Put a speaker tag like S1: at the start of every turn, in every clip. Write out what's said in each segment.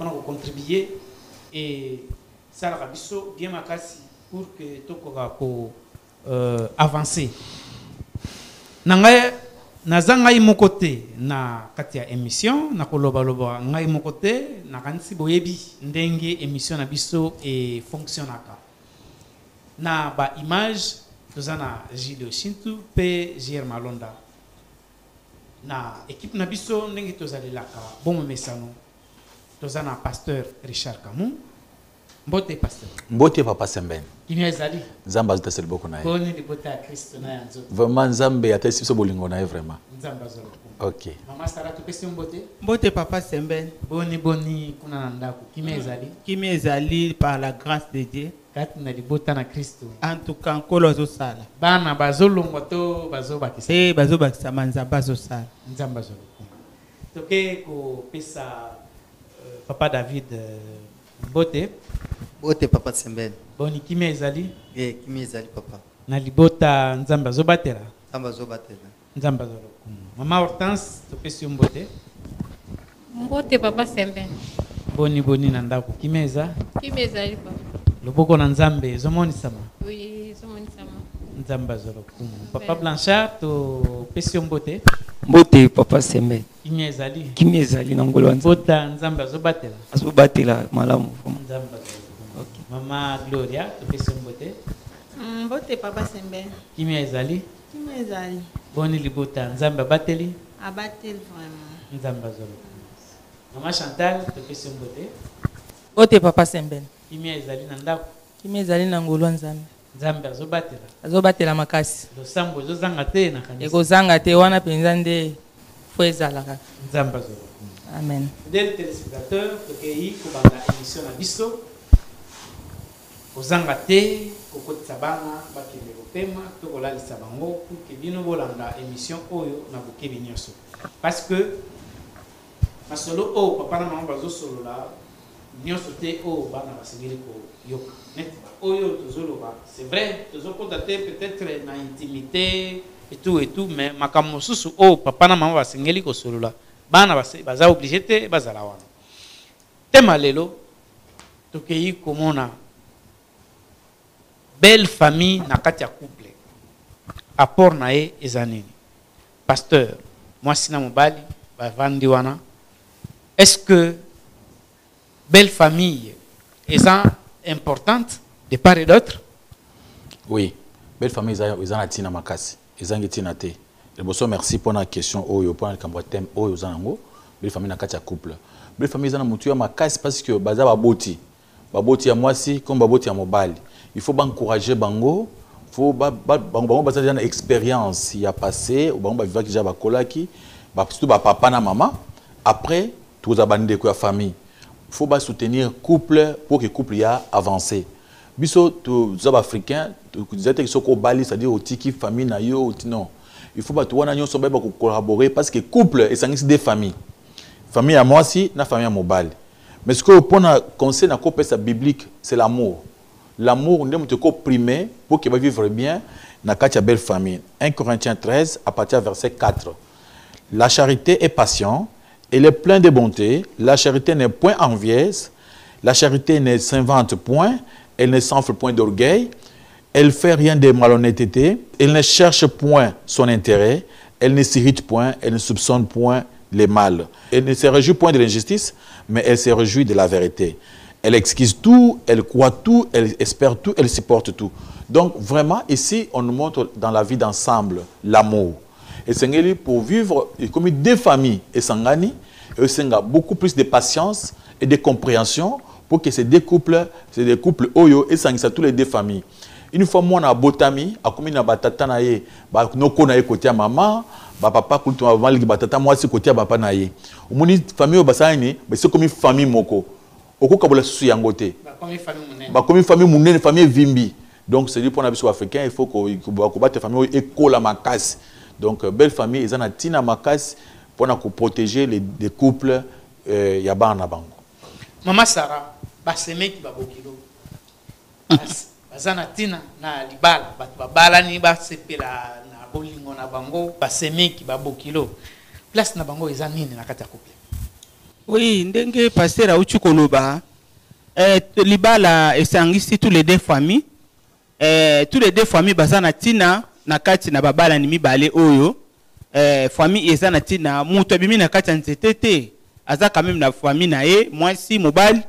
S1: mpona kocontribue esalaka biso bien makasi pour que tokoka ko euh, avancer. Na ngai naza ngai moko te na kati ya émission nakolobaloba ngai moko te nakanisi boyebi ndenge émission na biso efonctionnaka na baimage toza na gile oshintu mpe jr malonda. Na équipe na biso ndenge tozalelaka bomomesano toza na pasteur richard kamu mbote pasteur.
S2: Mbote papa
S1: ezali
S2: nzambe na ye.
S1: libota ya kristo na ya nzoto.
S2: Vraiment nzambe atalisi biso bolingo na ye vraiment.
S1: Nzambe
S2: ok.
S1: Mama sara topesi yo mbote?
S3: Mbote papa
S1: boni boni kuna na ndako. Kimia ezali?
S3: Kimia ezali par la grâce de dieu.
S1: Kati na libota na kristo
S3: nkolo azosala.
S1: Bana bazolongwa to bazobakisa.
S3: Te bazobakisama nzambe azosala.
S1: Nzambe azolokumu toke kopesa papa david euh, mbote
S4: bote papa sembene.
S1: Boni kimia ezali
S4: e kimi ezali papa?
S1: Na libota nzambe azobatela.
S4: Nzambe azobatela.
S1: Nzambe azolokumu mama hortense topesi yo mbote.
S5: Mbote papa sembene.
S1: Boni boni na ndako. Kimia eza
S5: kimi ezali papa?
S1: Loboko na nzambe ezomonisama.
S5: Oye ezomonisama.
S1: Nzambe azolokumu papa blanchard topesi yo mbote
S6: mbote papa sembe
S1: kimia ezali?
S6: Kimi ezali na ngolo
S1: bota nzambe? Azobatela?
S6: Azobatela malamu
S1: nzambe mama gloria topesi yo mbote
S7: mbote papa sembene
S1: kimia ezali?
S7: Kimi ezali?
S1: Boni libota nzambe abateli?
S7: Abateli vraiment.
S1: Nzambe mama chantal topesi mbote.
S8: Ote papa sembene
S1: kimia ezali na ndako?
S8: Kimi ezali na nzambe?
S1: Nzambe azobatela.
S8: Azobatela makasi.
S1: Losambo ezozanga te na kanisa.
S8: Ekozanga te wana mpenza nde fo ezalaka
S1: nzambe azolokumu
S8: amen.
S1: Fidèle téléspectateur tokei kobanda émission na biso. Kozanga te kokotisa bana bakende kopema to kolalisa bango pour ke bino bolanda émission oyo na bokebi nyonso. Parce que masolo oyo papa na mama bazosolola nyonso te oyo bana basengeli koyoka. Neti oyo tozoloba c'est vrai tozokota te peut-être na intimité etout etout mais makambo mosusu oyo papa na mama basengeli kosolola bana baza oblige te bazala wana. Tema lelo tokei komona belle famille na kati ya couple. Apport na ye eza nini? Pasteur mwasi na mobali bavandi wana. Est ce que belle famille eza importante de part et d'autre.
S2: Oui. Belle famille eza na ntina makasi. Ezangi ntina te. Liboso merci mpona question. Oyo mpona likambo ya teme oyo oza nango belle famille na kati ya couple. Belle famille eza na motu ya makasi parce que baza baboti. Baboti ya mwasi comme baboti ya mobali. Il faut baencourager bango. Faut ba- ba- bango baza deja na expérience ya passé. Bango bavivaki deja bakolaki. Ba- surtout bapapa na mama. Après tokozala bandeko ya famille faut basoutenir couple pour que couple ya avance. Biso toza baafricain toza te soki obali c'est-à-dire otiki famille na yo non. Il faut bato wana nyonso bayeba kocollaborer parce que couple esangisi de famille famille ya mwasi na famille ya mobali. Mais sikoyo mpona conseil na kopesa biblique c'est l'amour. L'amour nde moto ekoprime pour que bavivre bien na kati ya belle famille. 1 corinthiens 13 à partir verset 4 la charité est patient elle est pleine de bonté. La charité n'est point envieuse. La charité ne s'invente point. Elle ne s'enfle point d'orgueil. Elle fait rien de malhonnêteté. Elle ne cherche point son intérêt. Elle ne s'irrite point. Elle ne soupçonne point les mal elle ne se réjouit point de l'injustice mais elle se réjouit de la vérité. Elle excuse tout, elle croit tout, elle espère tout, elle supporte tout. Donc vraiment, ici, on nous montre dans la vie d'ensemble l'amour. Et Sengeli, pour vivre comme deux familles, et Sangani, et Senga, beaucoup plus de patience et de compréhension pour que ces deux couples, c'est des couples Oyo et Sangisa, tous les deux familles. Une fois, moi, na botami, a commis na batata na ye, ba noko na ye côté ya maman, ba papa kultu ma maman batata côté ya papa na ye. Omoni famille o basani, mais c'est comme une famille moko. okokabola susu yango te
S1: bakomi famille monene
S2: famille evimbi donc c'est dit mpona biso africain il faut kobata famille oyo ekola makasi donc euh, belle famille eza na ntina makasi mpona koprotéger les, les couples euh, ya bana na bango
S1: mama sara basemeki babokilo Bas- baza na ntina na libala bato babalani basepela na bolingo na bango basemeki babokilo place na bango eza nini na kati ya couple
S3: oui ndenge paster auti koloba eh, libala esangisi tous les deux familles. Eh, tous les deux familles baza na ntina na kati na babalani mibale oyo. Eh, famille eza na ntina moto abimi na kati ya nzete te. Aza quand même na famille na ye mwasi mobali.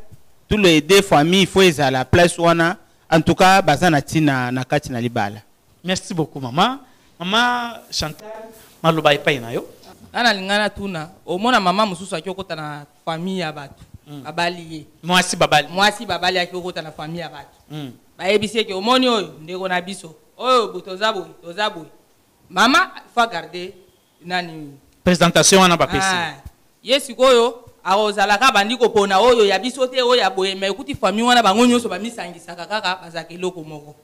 S3: Tous les deux fo ezala place wana. En tout cas baza na ntina na kati na libala.
S1: Merci beaucoup mama mama chantal maloba epai na yo.
S8: Nga nalinga natuna omona mama mosusu aki okota na famille ya bato. Babali ye.
S1: Mwasi babali.
S8: Mwasi babali aki okota na famille ya bato.
S1: Mm.
S8: bayebisi eke omoni oyo ndeko na biso oyo bo toza boye toza boye mama fa garde nani?
S1: Présentation wana bapesi.
S8: Ah, ye sikoyo akozalaka bandi kopona. Oyo ya biso te oyo ya boye. Ma ekuti famille wana bango nyonso bamisangisaka kaka bazaka eloko moko.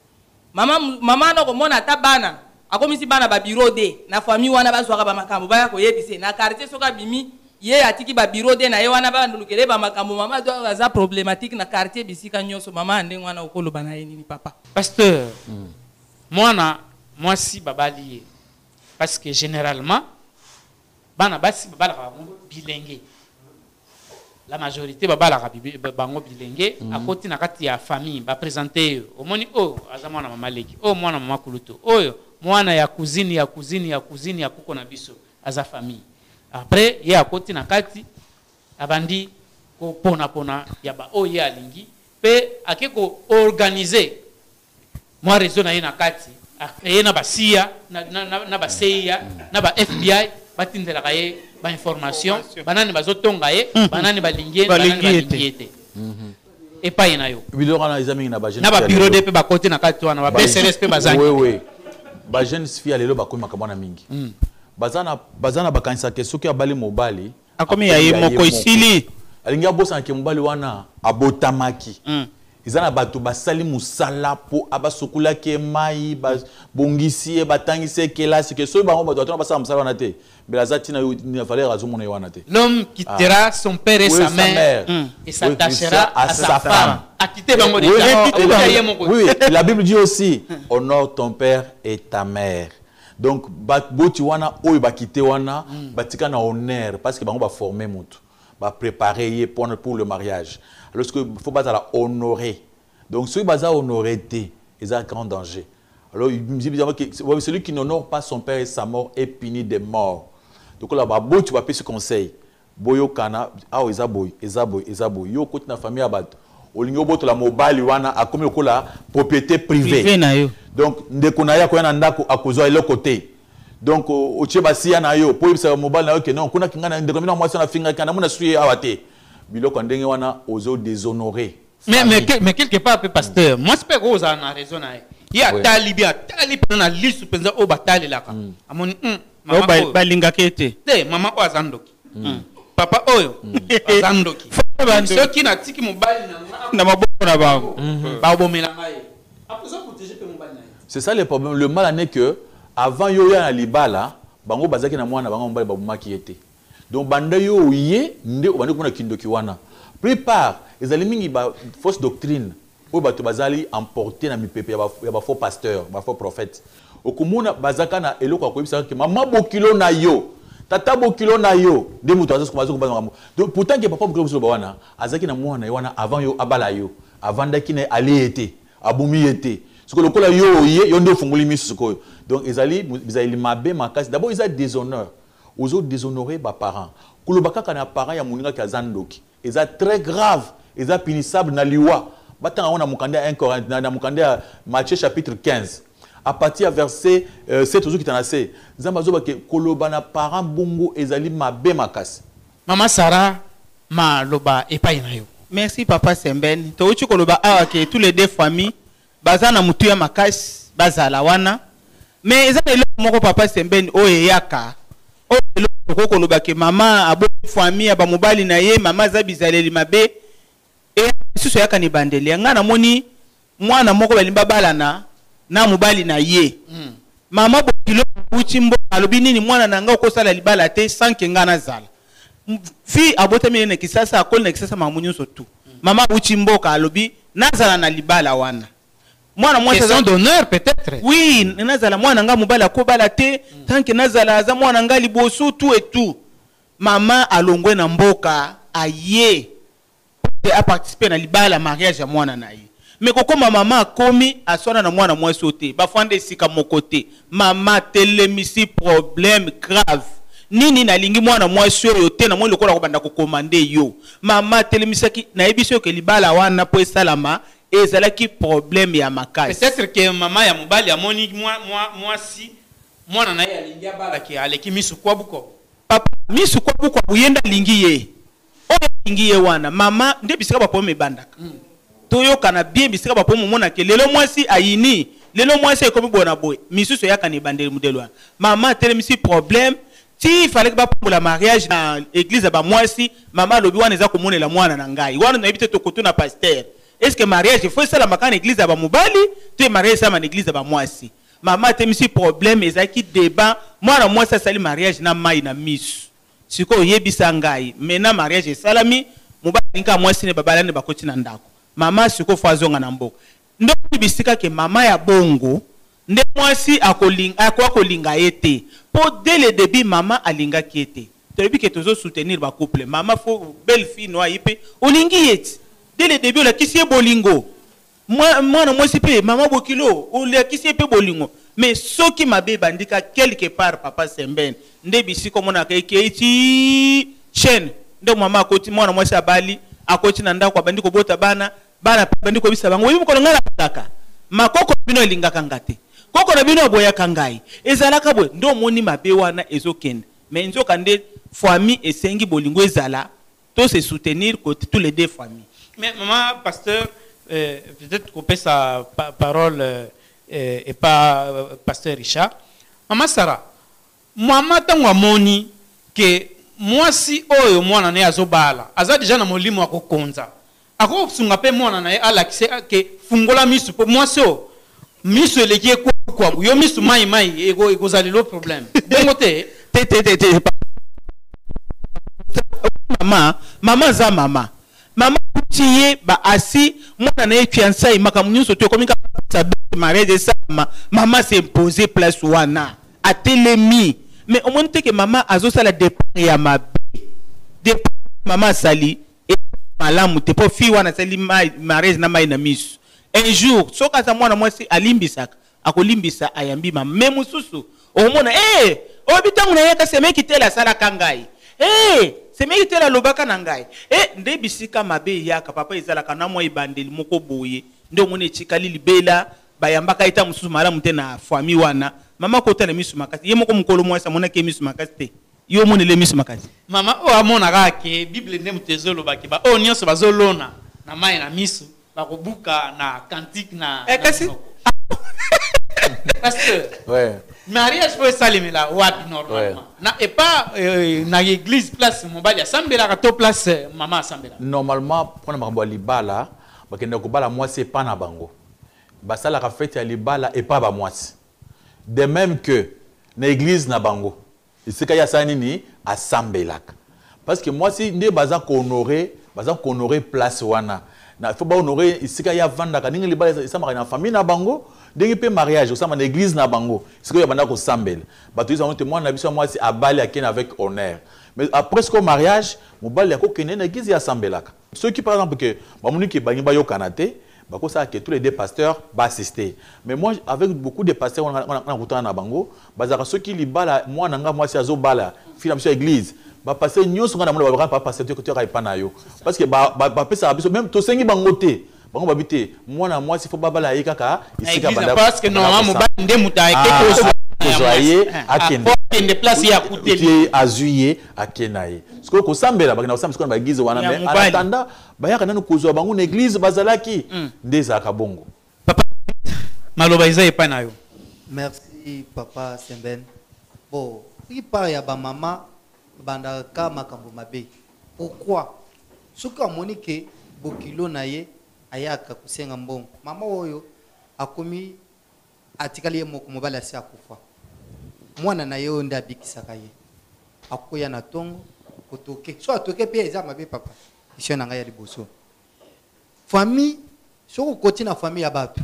S8: Mama mama wana komona ata bana akomisi bana babiro de. Na famille wana bazwaka bamakambo baya koyebise. Na quartier soki abimi ye atiki babiro de na ye wana balukele bamakambo mama aza problématique na quartier bisika nyonso. Mama ndenge wana okoloba na ye nini papa?
S1: Pasteur mwana mwasi babali ye parce que généralement bana basi babalaka bango bilenge. La majorité babalaka bango bilenge. Akoti na kati ya famille bapresente ye omoni oyo aza mwana mama leki. Oyo mwana mama kulutu. Oyo mwana ya kuzini ya kuzini ya kuzini ya kuko na biso. Aza famille. Après ye akoti na kati abandi koponapona ya baoyo ye alingi. Mpe ake koorganize mwa réseau na ye na kati ye na basiya na, na, na, na baseya na ba fbi batindelaka ye bainformation banani bazotonga ye banani balingi ye banani
S3: Balingi ye te.
S1: epai na yo.
S2: Biloko wana eza mingi na
S1: babiro de mpe bakoti na kati wana babcrs mpe bazangi
S2: bajeune fille lelo bakomi makambo wana mingi. Baza na baza na bakanisaka soki abali mobali
S3: akomi ya ye moko esili.
S2: Alingi abosanake mobali wana abotamaki.
S3: Mm.
S2: Eza na bato basali mosala mpo abasokolaki ye mai babongisi ye batangisi ye kelasi ke. Soki bango bato batona basala mosala wana te mbela aza ntina valeur azomona ye wana te.
S1: L'homme quittera son père et
S2: Oui,
S1: sa mère
S2: mère?
S1: et s'attachera
S2: à sa femme. Oui, la Bible dit aussi honore ton père et ta mère. Donc boti wana oyo bakite wana batika na honneur parce que bango ba former mutu ba préparer ye pour le mariage. Alors que faut pas la honorer. Donc celui baza honorer té ils ont grand danger. Alors il me dit que celui qui n'honore pas son père et sa mort est puni de mort. Donc là ba boti ba pesi conseil. boyokana awa eza boye eza yo na famille ya bato olingi obotola mobali wana akomi lokola propriété
S3: privé
S2: privée
S3: na yo
S2: donc ndeko na ye akoya na ndako akozwa eloko te donc o- otie basiya na yo mpo oyebisaka mobali na yo ke non kuna kinga na ndeko mina mwasi wana afingaki namona su ye awa te biloko ndenge wana
S1: mais, mais, que- mais quelque part mpe pasteur mwasi mpe kozala na raison na ye ye atali bi atali mpenza na lisu mpenza oyo batalelaka amoni "Hmm,
S3: oyo
S1: mama
S3: ba-
S1: oyo
S3: balingaki ye te
S1: te mama oyo aza ndoki papa oyo aza ndoki soki natiki mobali na nga
S3: na maboko na bango
S1: babomelanga ye akoza protege mpe mobali na ye
S2: c'est ça le problème le mal ane que avant yo oya na libala bango bazalaki na mwana bango mobali babomaki ye te donc banda yo oye nde obandi komona kindoki wana plupart ezali mingi ba fausse doctrine. Oyo bato bazali emporté na mipepe ya ba- bafaux pasteur bafaux prophète okomona bazaka na eloko ya koyebisaka ke mama bokilo na yo tata bokilo na yo nde moto azokoba makambo donc pourtant ke papa bokilo mosusu loba wana azalaki na mwana ye wana avant yo abala yo avandaki na ye ali ye te abumi ye te. Siko lokola yo oye yo nde ofungoli miso sikoyo. Donc ezali bizali mabe makasi. D'abord eza déshonneur ozo déshonorer baparent koloba kaka na parent ya moningaki aza ndoki eza très grave. Eza punissable na liwa. Batanga yango na mokanda ya 1 Corinthe- na- mokanda ya matthieu chapitre 15 à partir ya verset euh, 7 ozokita na se. Nzambe azoba ke koloba na parent bongo ezali mabe makasi.
S1: Mama sara maloba epai na yo.
S3: Merci papa sembeni touti koloba awa ke tous les deux familles baza na motu ya makasi bazala wana. Mais eza na eloko moko papa sembeni oyo eyaka oyo eloko okoki ke mama aboti famille bamobali na ye mama aza bizaleli mabe. Lisusu ayaka na ebandeli yanga namoni mwana moko balingi babalana na mobali na ye. Mama bokilo uti mboka alobi nini mwana na ngai okosala libala te sanke ngai nazala fi abotami ye na kisasa akoli na kisasa makambo nyonso tu mama uti mboka alobi nazala na libala wana mwana mwasi
S1: d'honneur peut-être.
S3: Oui nazala mwana nga mobali akobala te tanke nazala aza mwana nga liboso tu etu mama alongwe na mboka aye. Te aparticipe na libala mariage ya mwana na ye. Me kokoma mama akomi aswana na mwana mwasi o te. Bafanda esika moko te. Mama telemisi problème grave. Nini nalingi mwana mwasi oyo te? Namoni lokola kobanda kokoma nde yo. Mama atelemisaki nayebi soki libala wana mpo esalama ezalaki problème ya makasi
S1: peut-être que mama ya mobali amoni mwa- mwa- mwasi mwana na ye alingi abalaki aleki misu kwa buko.
S3: Papa misu kwa buku abuyenda alingi ye. Oyo alingi ye wana mama nde bisika bapomo ebandaka. Toyokana bien bisika bapomo omonake. Lelo mwasi ayini lelo mwasi ekomi boye na boye. Misusu eyaka na ebandeli modele wana. Mama atelemisi problème. Ti falaki bapambola mariage na église ya bamwasi. Mama alobi wana eza komonela mwana na ngai. Wana nayebi te tokotuna paster que mariage efo esalama kaka na église ya bamobali to mariage esalama na église ya bamwasi. Mama atemisi problème ezalaki débat. Mwana mwasi asali mariage na mai na misu sikoyo oyebisa ngai mena mariage esalami mobali alingi mwasi ne babalani bakoti na ndako. Mama sikoyo fo azonga na mboka nde ke mama ya bongo nde mwasi akoya kolinga ye te mpo dès le début mama alingaki ye te toyebi ke tozosoutenir bacouple mama fo belle fille no ayi mpe olingi ye dès le début olakisi ye bolingo. Mwa- mwana mwasi mpe mama bokilo olakisi ye mpe bolingo. Mais soki mabe ebandika quelque part papa sembene nde bisika omonaka ekei ti chaîne. Nde mama akoti mwana mwasi abali. Akoti na ndako abandi kobota bana. Bana mpe abandi kobisa bango. Oyebi mokolo ngai nabalaka makoko na bino elingaka nga te koko na bino aboyaka ngai ezalaka boye nde omoni mabe wana ezokende mais nzoka nde famille esengi bolingo ezala to se soutenir tous les deux familles
S1: mais maman pasteur euh, peut-être couper sa pa parole euh, euh, et pas euh, pasteur richard mama sara mama ntango amoni ke mwasi oyo mwana na azobala aza deja na molimo ya kokonza akosunga mpe mwana na ye alakise ke fungola misu mpo mwasi oyo misu eleki ekwakwabu yo misu mai mai eko- ekozalelo problème bongo te
S3: te te te mama mama aza mama kuti ye baasi mwana na ye fiansai makambo nyonso to ekomi kaka mariage esalama mama s'impose place wana atelemi mais omoni teke mama azosala départ ya mabe. Départ mama asali malamu te mpo wana asali mariage na mai na un jour soki aza mwana mwasi alimbisaka akolimbisa ayambi mama. Me mosusu okomona e oyebi ntango na ye kasi semeki tele asalaka ngai. E semeki tele alobaka na ngai. E nde bisika mabe eyaka papa ezalaka na mwa ebandeli moko boye. Nde omoni etikali libela bayambaka ye ta mosusu malamu te na famille wana. Mama kotala miso makasi. Ye moko mokolo mwasi amonaki ye miso makasi te. Yo omonele miso makasi.
S1: Mama oyo amonaka ke bible nde moto ezolobaki ba oyo nyonso bazolona na mai na miso bakobuka na kantike na
S3: Eh,
S1: na
S3: kasi-
S1: pasteur
S2: Ouais.
S1: Mariage mpo esalemela wapi normalement na epa euh, na église place mobali asambelaka to place euh, mama asambelaka
S2: normalement mpona makambo ya libala bakendaka kobala mwasi epa na bango basalaka fete ya libala epa bamwasi de même que na église na bango esika ye asala nini asambelaka parce que mwasi nde baza kohonore baza kohonore place wana na fo bahonore esika ye avandaka ndenge libala esambaka na famille na bango ndenge mpe mariage osamba na église na bango esika oyo bandaka kosambela. Bato yezango te mwana na biso ya mwasi abali akende avec honneur. Mais après siko mariage mobali akokende na église ye asambelaka soki par exemple ke bamoni ke bangi bayokana te bakosala ke tous les deux pasteurs baassister mais moi avec beaucoup de pasteurs wana kutana na bango bazalaka soki libala mwana nga mwasi azobala fili na biso ya église bapaster nyonso nga na mona babaka paster toyoka epa na yo. Parce que ba- ba- bapesaka biso même tosengi bango te bango babi te mwana mwasi fo babala ye kaka
S1: na
S2: esika
S1: église
S2: banda-
S1: parce que
S2: banda
S1: normalement
S2: kosala.
S1: mobali nde moto
S2: Ah, ye akende. Azwi ye akende na ye. Sikoyo kosambela bakenda kosambela sikoyo na baeglize wana
S3: mobali.
S2: anatanda bayaka nano kozwa bango na église bazalaki. Nde ezalaka bongo.
S1: Maloba eza epai na yo.
S4: Merci papa sembene. Bon soki part ya bamama bandaka makambo mabe. Pourquoi? Soki amoni ke bokilo na ye ayaka kosenga mbongo. Mama oyo akomi atikali ye moko mobali asi akufa. Mwana na ye oyo nde abikisaka ye. Akoya na ntongo kotoke. So atoke mpe eza mabe papa. Question na ngai ya liboso. Famille soki okoti na famille ya bato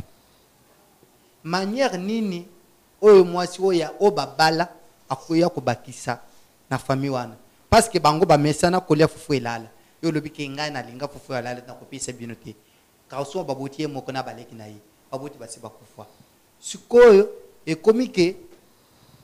S4: manière nini oyo mwasi oyo oyo babala akoya kobakisa na famille wana? Parce que bango bamesana kolia fufu elala. Yo olobi ke ngai nalinga fufu elala nakopesa bino te kaka so baboti ye moko na baleki na ye. Baboti basi bakufa. Sikoyo ekomi ke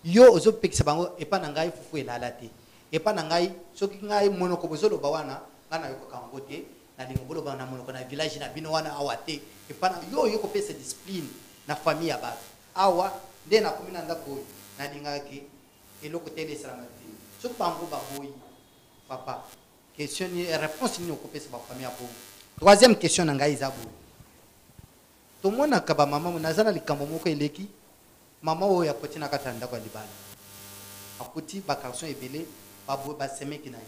S4: yo ozopekisa bango epa na ngai fufu elala te. Epa na ngai soki ngai monoko bozoloba wana ngai nayokoka yango te nalinga boloba na monoko na village na bino wana awa te. Epa na yo oyo kopesa discipline na famille ya bato. Awa nde nakomi na ndako oyo nalingaki eloko te elesalama te. Soki bango baboyi papa question réponse nini okopesa bafamille ya bongo troisième question na ngai eza boye tomonaka bamama naza na likambo moko eleki. Mama oyo akoti na kati ya ndako ya libala. Akuti bagarson ebele babo- basemeki na ye.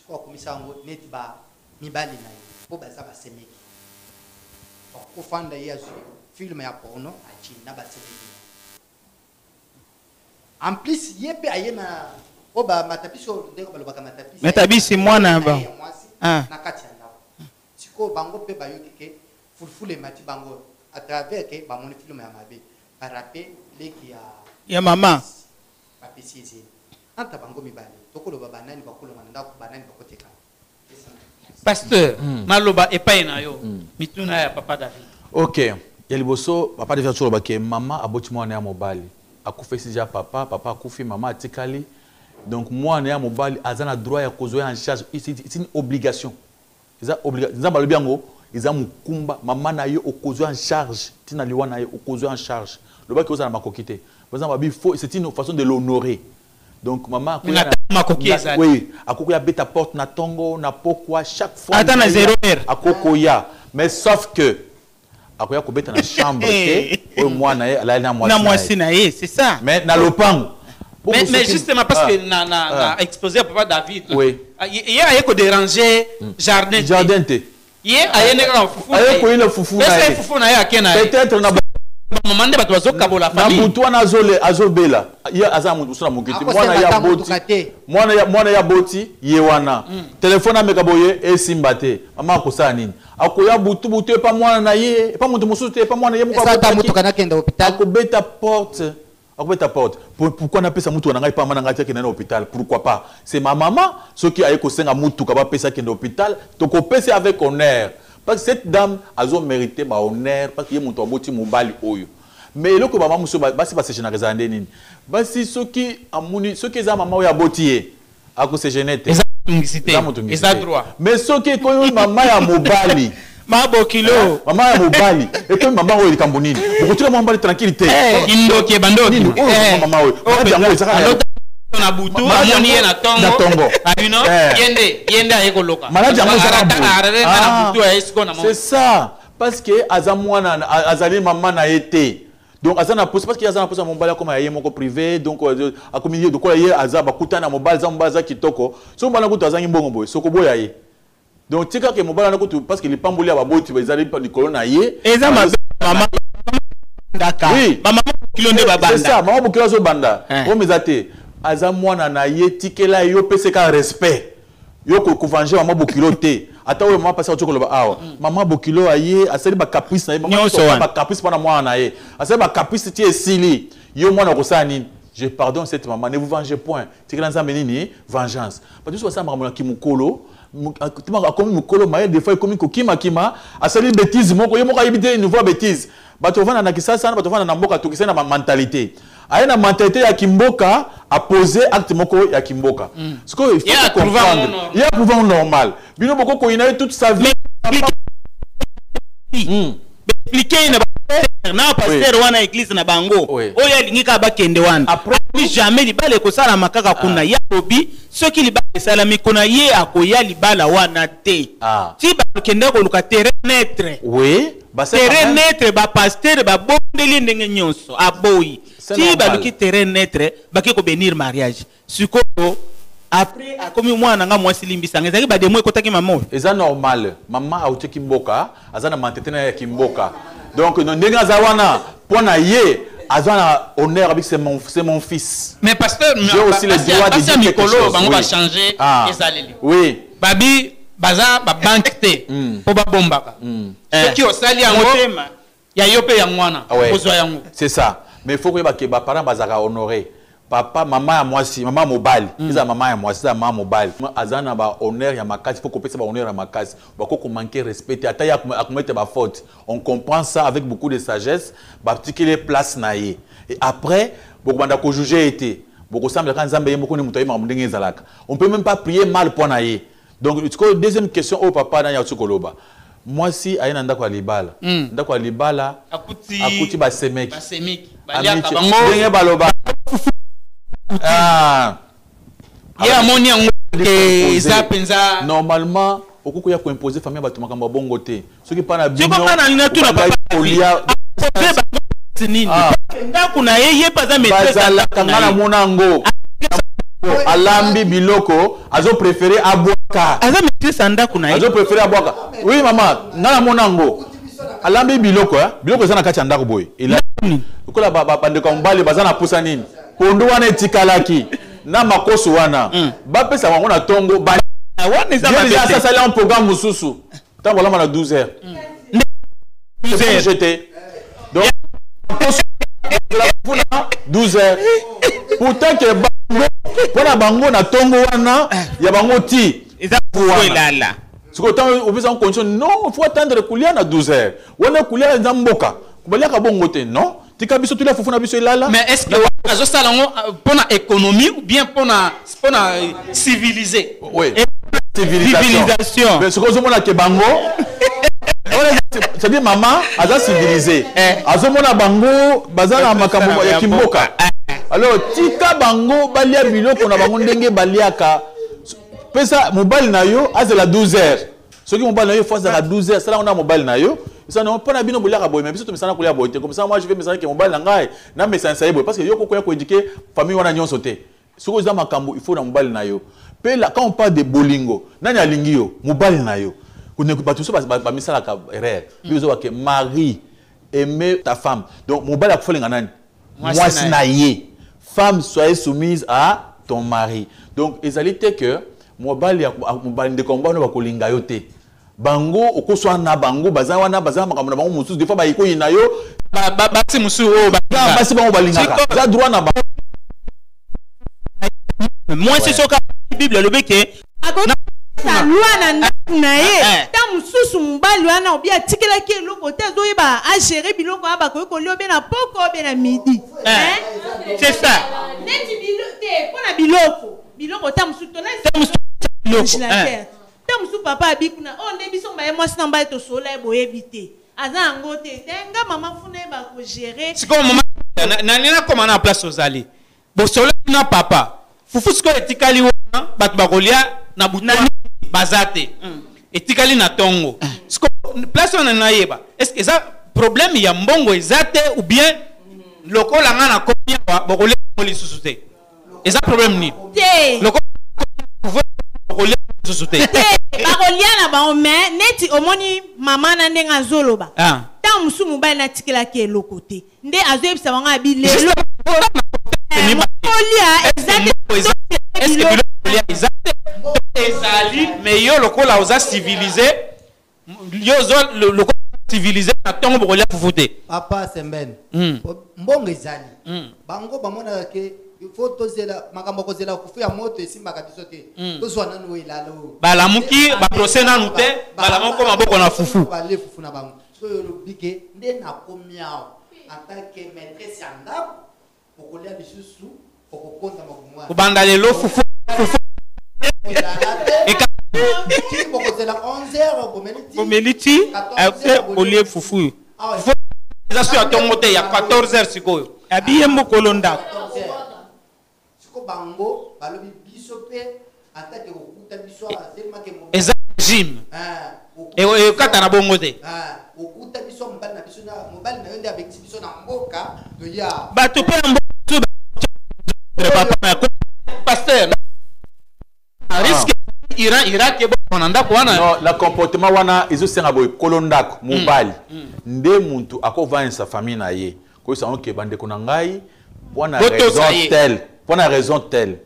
S4: Soki akomisa yango neti ba mibali na ye. Mpo baza basemeki bakofanda ye azwi filme ya porno acini na basemeki na en plus ye mpe aye na o bamatapisi oyo ndenge balobaka matapisi
S3: Matabisi mwana ba- Ah.
S4: na kati ya sikoyo bango mpe bayoki ke fulufulu emati bango à travers ke bamoni filme ya mabe. Barape leki ya
S3: ya mama.
S4: Bapesi ezeli anta bango mibale tokoloba banani bakolonga na ndako banani bakoteka.
S1: Pasteur naloba epai na yo mituna ya papa david.
S2: Ok ya liboso papa aso olobake mama aboti mwana ya mobali. Akufisi ja papa papa akufi mama atikali. Donc mwana ya mobali aza na droit ya kozwa ye en charge. C'est une obligation eza obliga- nzambe alobi yango eza mokumba mama na ye okozwa en charge ntina liwa na ye okozwa en charge lobaki oza na makoki te nzambe abi faut c'est une façon de l'honorer donc mama oui akoki abeta porte na ntongo na pokwa chaque fois
S3: Ata na zero heure.
S2: akokoya mais sauf que akoya kobeta na chambre te oyo mwana ye alali na
S3: na
S2: mwasi ye
S3: c'est ça
S2: mais na lopango
S1: mais, mais justement parce
S2: Ah.
S1: que na, na,
S2: Ah.
S1: na exposé ya papa david
S2: Oui.
S1: Ah, ye ye aye kodéranger jardin te.
S2: jardin te.
S1: Ye aye ndenge na fufu
S2: aye koyina fufu na
S1: pesa ye.
S2: ye
S1: fufu na ye ake na
S2: peut-être na
S1: mama nde bato bazokabola
S2: na
S1: famille.
S2: butu wana azole- azobela ye aza na mosu na mokiti.
S4: Akosenga
S2: mwana ya boti. ye wana. Telefone ameka boye esimba te. Mama akosala nini? Akoya butu butu epa mwana na ye. Epa moto mosusu te epa mwana ye moko
S4: esa ata
S2: abotaki.
S4: motuka nakenda hôpital
S2: akobeta porte akobeta porte. Pour- pourquoi napesa mutuka na ngai pamba na ngai te akende na hôpital pourquoi pas? C'est ma maman soki aye kosenga mutuka bapesa akende hôpital tokopesa avec honneur. Parce que cette dame azomérite bahonneur parce que ye moto aboti mobali oyo mais eloko bama mosusu ba- basi basegénaka ezala nde nini basi soki amoni soki eza mama oyo aboti ye akosegene te
S1: eza motungisi te
S2: mais soki ekomi mama ya mobali
S3: mabokilo.
S2: Mama ya mobali. Ekomi mama oyo likambo nini? Bokotika mwa mobali tranquille te.
S1: Kindoki ebandoki
S2: nini? Oyo mama oyo. Maladi yango ezaka na-
S1: alota na butu
S2: Maladi
S1: amoni ye
S2: yango-
S1: na tongo.
S2: na tongo.
S1: abino ye nde ye nde aye koloka.
S2: Maladi yango ezaka
S1: Arata- arata na butu aye siko na mo
S2: c'est ça. Parce que aza mwana azali mama na ye te. Donc aza na posa parce que aza na posa mobali akoma ya ye moko privé. Donc euh, akomi ye lokola ye aza bakutani na mobali aza mobali aza kitoko. So mobali kutu azangi mbongo boye. Soko boya ye donc tika ke mobali wana kutu parce que lipamboli ya baboti ezali pa- likolo na ye.
S3: Eza mabe mama ndaka
S2: Oui.
S3: bamama bokilo nde
S2: c'est ça
S3: babanda
S2: mama bokilo azobanda
S3: Eh.
S2: oyo eza te aza mwana na ye tikela yo pesa ka respect. Yo ko- kovange mama bokilo te. Ata oyo mama pasi atie koloba awa. Mama bokilo aye asali bacaprice na ye. Mama bacaprice mpona mwana na ye. Asali bacaprice ti esili. Yo mwana okosala nini? Je pardonne cette maman. Ne vous vengez point. Tikela nzambe nini? Vengeance. Bato nyonso basala makambo na tima akomi mokolo maye des fois ekomi kokimakima asali bétise moko ye moko ayebi te niveau ya bétise bato bavanda na kisasa na bato bavanda na mboka tokisai na mentalité. Aye na mentalité ya kimboka apose acte moko ya kimboka. Sikoyo il faut comprendre. ye aprouve normal. bino bokokoyina ye toute sa vie. Mm.
S3: Explike na bapaster na bapaster wana eglise na bango. Oyo alingi kaka bakende wana. Jamais libala ekosalama kaka kuna. Ye alobi soki libala esalami kuna ye akoya libala wana te.
S2: Ah.
S3: ti bakende koluka terrain netre
S2: quand
S3: terrain netre bapaster babondeli ndenge nyonso aboyi. Ti baluki terrain netre bake kobenir mariage. Sikoyo après akomi mwana na nga mwasi limbisanga ezalaki bademo ekotaki mama oyo
S2: eza normal. Mama autiaki mboka aza na mantete na ye ya kimboka. Donc ndenge aza wana mpo na ye aza na honneur abi c'est mon, c'est mon fils.
S1: Mais pasteur
S2: j'ai aussi le droit de dire quelque
S1: mikolo
S2: chose
S1: bango
S2: oui.
S1: bachange
S2: Ah.
S1: ezaleli
S2: oui.
S1: Babi baza babanke te mpo babombaka soki osali yango
S3: motema
S1: ya yo mpe yango wana
S2: Ah ouais.
S1: kozwa yango.
S2: C'est ça. Mais il faut koyeba ke baparent bazalaka honoré papa mama ya mwasi mama ya mobali eza mama ya mwasi eza mama ya mobali aza na bahonneur ya makasi fo kopesa bahonneur ya makasi bako komanke respect. Te ata ye akome- akomete bafaute on comprend ça avec beaucoup de sagesse. Batikeli place na ye. Et après bokobanda kojuge ye te bokosambelaka nzambe ye moko nde moto ayebaka ndenge ezalaka. On peut même pas prier mal mpo na ye. Donc sikoyo deuxième question oyo papa nani auti koloba mwasi aye na ndako ya libala ndako ya libala
S1: akuti.
S2: akuti basemeki ndenge baloba Ah,
S1: ye amoni yango
S2: Imposer.
S1: eza mpenza
S2: normalement okoki koya koimpose famille ya bato makambo ya bongo te. Soki mpa na bino
S3: Soko mpa na nini atuna
S2: obangai
S3: papa
S2: kolia
S3: Pose bango place. nini?
S2: Ah.
S3: ndako na ye ye mpe aza
S2: bazalaka nga namona yango alambi biloko azoprefere abwaka
S3: aza maîtresse ya ndako na ye.
S2: Azoprefere abwaka oui mama nga namona yango alambi biloko eh? biloko eza na kati ya ndako boye. Ela- lokola ba- ba- bandeko ya mobali baza na pusa nini? Pondu wana etikalaki. Na makoso wana. Bapesa bango na ntongo ba-
S3: Ah,
S2: asasali un programme mosusu. Ntango olamba na 12 heures.
S3: Heures.
S2: jeté donc funa 12 heures. Pourtant ke bango mpo na bango na ntongo wana ya bango ti. Sikoyo ntango condition non faut attendre kolia na 12 heures. Wana kolia eza mboka. Baliaka bongo te non? Tika biso tolia fufu na biso elala.
S1: Mais est ce que azosala yango euh, mpona économie ou bien mpona mpona euh,
S3: Et-
S2: civilisation.
S3: civilisation.
S2: mais sikoyo ozomona ke bango c'est-à-dire mama aza civilisé. Azomona bango baza na makambo ya kimboka. Alors tika bango balia biloko na bango ndenge baliaka. Pesa mobali na yo azela 12 heures soki mobali na yo fo azalaka 12 heures salango na mobali na yo esana mpo na bino boliaka boye mais biso tomesana kolia boye te. Comme ça moi je vais mesana ke mobali na ngai namesanisa ye boye. Parce que yo kokoya koéduke famille wana nyonso te. Soki oza makambo il faut na mobali na yo. Mpe quand on parle de bolingo nani alingi yo? Mobali na yo. Bato ba- bamisalaka erreur. Bi ozobake mari aime ta femme. Donc mobali akofolenga nani?
S1: Mwasi na
S2: ye. femme soyez soumise à ton mari. Donc ezali te que mobali a- mobali ndeko oyo bakolinga yo te bango okoswa na bango baza wana baza makambo na bango mosusu. Des fois bayikoyi na yo.
S1: Ba- ba- basi mosusu oyo
S2: basi bango balingaka
S1: Siko-
S2: za droit na bango.
S3: Mwasi soki bible alobi ke
S7: akokisa lwa na ndako na ye.
S1: Eh.
S7: ta mosusu mobali wana obi atikelaki eloko te azoyeba agere biloko wana bakoki kolia obe na poko obe na midi
S3: Eh. c'est ça.
S7: Neti te mpo na biloko. Biloko ta mosusu
S3: Ta mosusu biloko, eh.
S7: tolailater ta mosusu papa abi kuna oyo nde biso baye mwasi na mbali tosola ye boyebi te aza yango te te nga mama funa yeba kogere
S1: sikoyo mama na- na nini nakoma na place ozali bosolaki na papa. Fufu sikoyo etikali wana bato bakolia na butu baza te etikali na ntongo sikoyo place wana nayeba estce eza problème ya mbongo eza te ou bien lokola nga na komi awa bokolia yango lisusu te? Eza problème nini
S7: te.
S1: Lokola bokolia lisusu te
S7: te bakolia na bango me neti omoni mama na ndenge azoloba
S1: Ah.
S7: ntango mosusu mobali natikelaki eloko te nde azoyebisa bango abi lelo mokolia eza te
S1: Est-ce que
S7: biloko-
S1: biloko kolia eza te ezali mais yo lokola oza civilisé yo oza lo- lokola civilisé na ntongo bokolia fufu te
S4: papa sembene
S1: Mm.
S4: mbongo ezali.
S1: Mm.
S4: bango bamonaka ke oyo oyo.
S1: Balamuki baprocès nanu te na fufu.
S4: bale fufu na bango. Soki olobi ke nde nakomi awa antake maîtresse ya ndako okolia lisusu okokonza makomwana
S1: kobanda lelo fufu fufu.
S4: Kozala te.
S1: Eka
S4: ti bokozela 11 heures bomeli ti.
S3: Bomeli ti ate olie fufu.
S4: Awa
S1: fufu eza so ya ntongo te ya 14 heures sikoyo.
S3: Abi ye mokolo ndako
S4: 14 heures. siko bango balobi biso mpe atake kokuta biso awa telemake
S1: eza régime. E- ekata na bongo te.
S4: Okuta biso mobali na biso na mobali na yo nde abekisi biso na mboka toya
S3: bato mpe ya mboka papa na
S1: paster ira iraki ebokana ndako wana.
S2: Non na comportement wana ezosenga boye kolo ndako mobali. Nde muntu famille na ye. Koyesa ngo ke bandeko na ngai mpo na
S1: Botosa ye.
S2: raison telle mpo na raison telle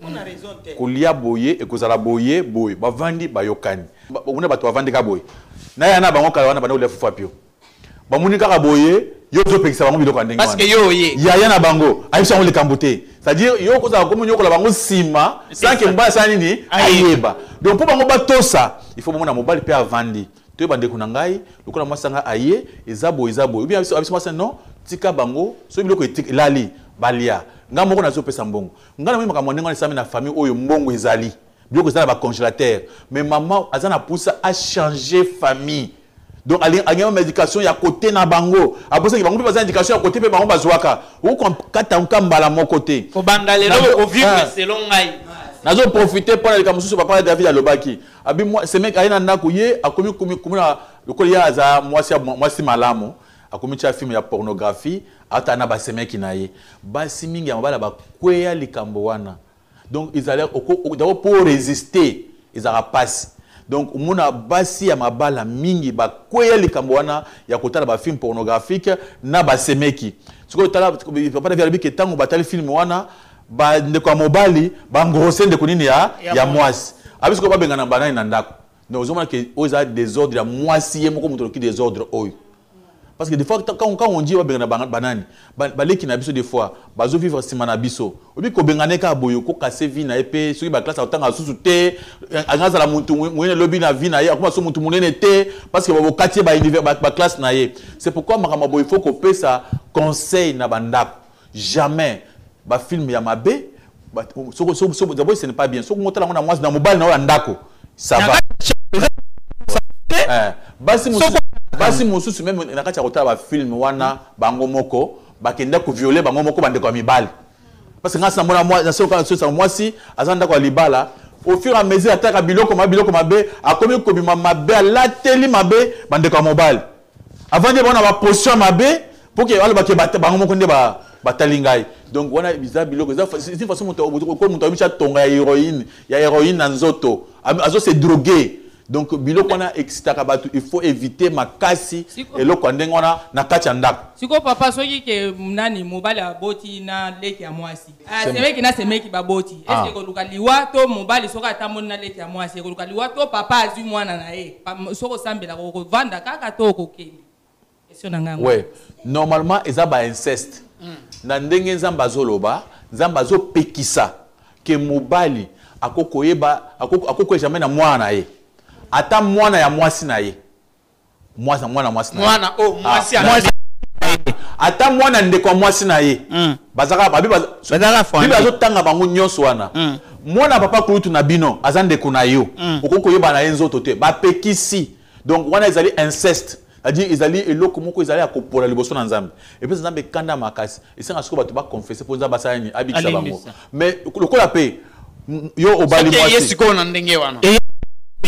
S2: kolia boye ekozala boye boye. Bavandi bayokani Ba- kuna bato bavandi ka boye. Naya na bango kala wana banda kolia fufu apio bamoni kaka boye yo ozopekisa bango biloko ya ndenge
S1: parce que yo oye.
S2: Yaya na bango ayebisa yango likambo te. C'est-à-dire yo kozala komi nyokola bango nsima sanke mobali asala nini ayeba. Donc mpo bango batosa il faut bomona mobali mpe avandi. Toyeba ndeko na ngai lokola mwasi anga aye eza boye eza boye. Obi abiso mwasi non tika bango soki biloko elali balia nga moko nazopesa mbongo. Nga na moi makambo ndenge wana esami na famille oyo mbongo ezali. Biloko eza na bacongélateur mais mama aza na achange famille. Donc alingi médication ya kote na bango. Aposaki bango mpe baza éducation ya kote mpe bango bazwaka. Okokata nka mbala moko te.
S1: Kobanda lelo okovivre
S2: Ah.
S1: selon ngai
S2: nazoprofite mpo na likambo mosusu papa david alobaki. Abi semek aye na ndako ye akomi komi komi na lokola ye aza mwasi malamu. Akomi tia filme ya pornographie ata na basemeki na ye basi mingi ya mabala bakweya likambo wana donc ezali dabo mpo résister ezalaka pasi donc omona basi ya mabala mingi bakweya likambo wana ya kotala bafilme pornographique na basemeki sikoyo tala papa david alobiki ntango batali filme wana bandeko ya mobali bangrose ndeko nini ya, ya mwasi abi sikoyo babengana banani na ndako donc ozomona ke oyo eza désordre ya mwasi ye moko moto aloki désordre oyo parce que des fois quand, quand on dit babengana bana- banani ba- baleki na biso des fois bazovivre nsima na biso. Obi kobengana kaka boye okokase vi na ye mpe soki baklasse akotanga lisusu te angazala motu monene elobi na vi na ye akoma so motu monene te parce que bokati ye baklasse na ye. C'est pourquoi makambo boye faut kopesa conseil na bandako jamais bafilme ya mabe d'abord ce n'est pas bien. Soki ngotala ngo na mwasi na mobali na oyo ya ndako ça va. Eh, basi mosusu basi mosusu meme na ya kotala bafilme wana bango moko bakenda koviole bango moko bandeko mibali parce que ngasi namona mwa- nasoka sosa mwasi aza ndako ya libala au fur et à mesure ataka biloko mabe biloko mabe akomi kobima mabe alateli mabe bandeko ya mobali avandi bango na baposition ya mabe mpo ke alobaki bata- bango moko nde ba- batali donc wana eza biloko eza fa- eza façon moto abimisi atonga ya héroïne ya héroïne na nzoto azose drogué donc biloko wana excitaka bato il faut éviter makasi eloko ya ndenge wana na kati ya ndako.
S8: Sikoyo papa soki ke nani mobali aboti na leki ya mwasi? Ah,
S2: Seme-
S8: semeki na semeki baboti
S2: Ah.
S8: eske ekoluka liwa to mobali soki atamboli na leki ya mwasi ekoluka liwa to papa azwi mwana na ye? Soki osambelaka okovanda kaka to okokende question na ngai
S2: ouais. Normalement eza bainceste na ndenge nzambe azoloba nzambe azopekisa ke mobali akoki koyeba akoki akoki koyeba jamais na mwana na ye ata mwana ya mwasi na ye. Mwana ya mwasi na ye.
S1: Mwana o mwasi
S2: Ah, mwasi- ata mwana ndeko mwasi na ye.
S3: Mm.
S2: bazaka babi baza-
S3: Bazaka fandi.
S2: bible azotanga bango nyonso wana.
S3: Mm.
S2: mwana papa kulutu na bino aza ndeko na yo. Okoki koyeba na ye nzoto te. Bapekisi. Donc wana ezali inceste. C'est-à-dire ezali eloko moko ezali ya kopola liboso na nzambe. Epesi nzambe ekanda makasi. Esenga sikoyo bato baconfesse mpo nzambe asala nini? Abikisa bango. mais lokola mpe mm, yo obali
S1: Soki ye
S2: mwasi.
S1: sikoyo na ndenge wana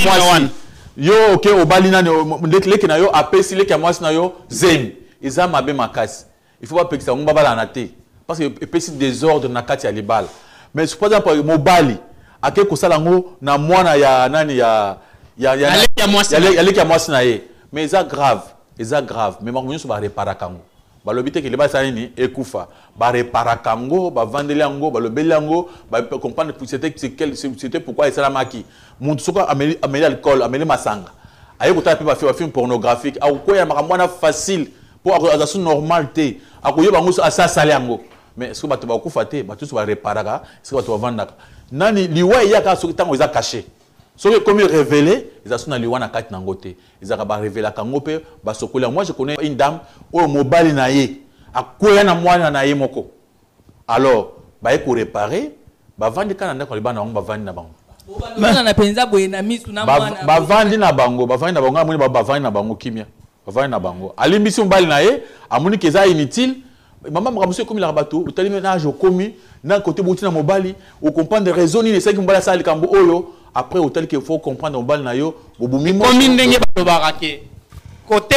S2: mwasi yo oke obali nani leki na yo apesi leki ya mwasi na yo zemi eza mabe makasi. Il faut bapekisa bango babalana te parce que epesi désordre na kati ya libala. Mais par exemple mobali ake kosala yango na mwana ya nani ya ya ya
S1: leki ya mwasi na ye.
S2: mais eza grave eza grave. Mais makambo nyonso bareparaka yango balobi te ke liba esala nini? Ekufa. Bareparaka yango bavandeli yango balobeli yango bacomprendre c'était pourquoi esalamaki motu soko ameli alcool ameli masanga. Aye kotala mpe bafi- bafilme pornographique. Akokwea makambo wana facile mpo aza so normal te. Akoyeba yango so asi asali yango. Mais soki bato bakufa te? Bato nyonso bareparaka soki bato bavandaka nani liwa eyaka soki ntango eza caché? Soki ekomi révélé eza so na liwa na kati na yango te. Ezalaka yango mpe yango moi je connais une dame oyo mobali na ye akweya na mwana na ye moko. Alors baye korepare bavandi kaka na ndako ya libala na bango bavandi na bango.
S8: Na
S2: bavandi bango bavandi na bango amoni bavandi na bango kimia. Bavandi na bango. Alimbisi mobali na ye amoni ke eza inutile. Mama makambo so ekomelaka bato otali na age okomi na kote bouti na mobali okomprendre raison nini? Esalaki mobali asala likambo oyo après otali ke faut comprendre mobali na yo bobumi mo-
S1: komi ndenge balobaka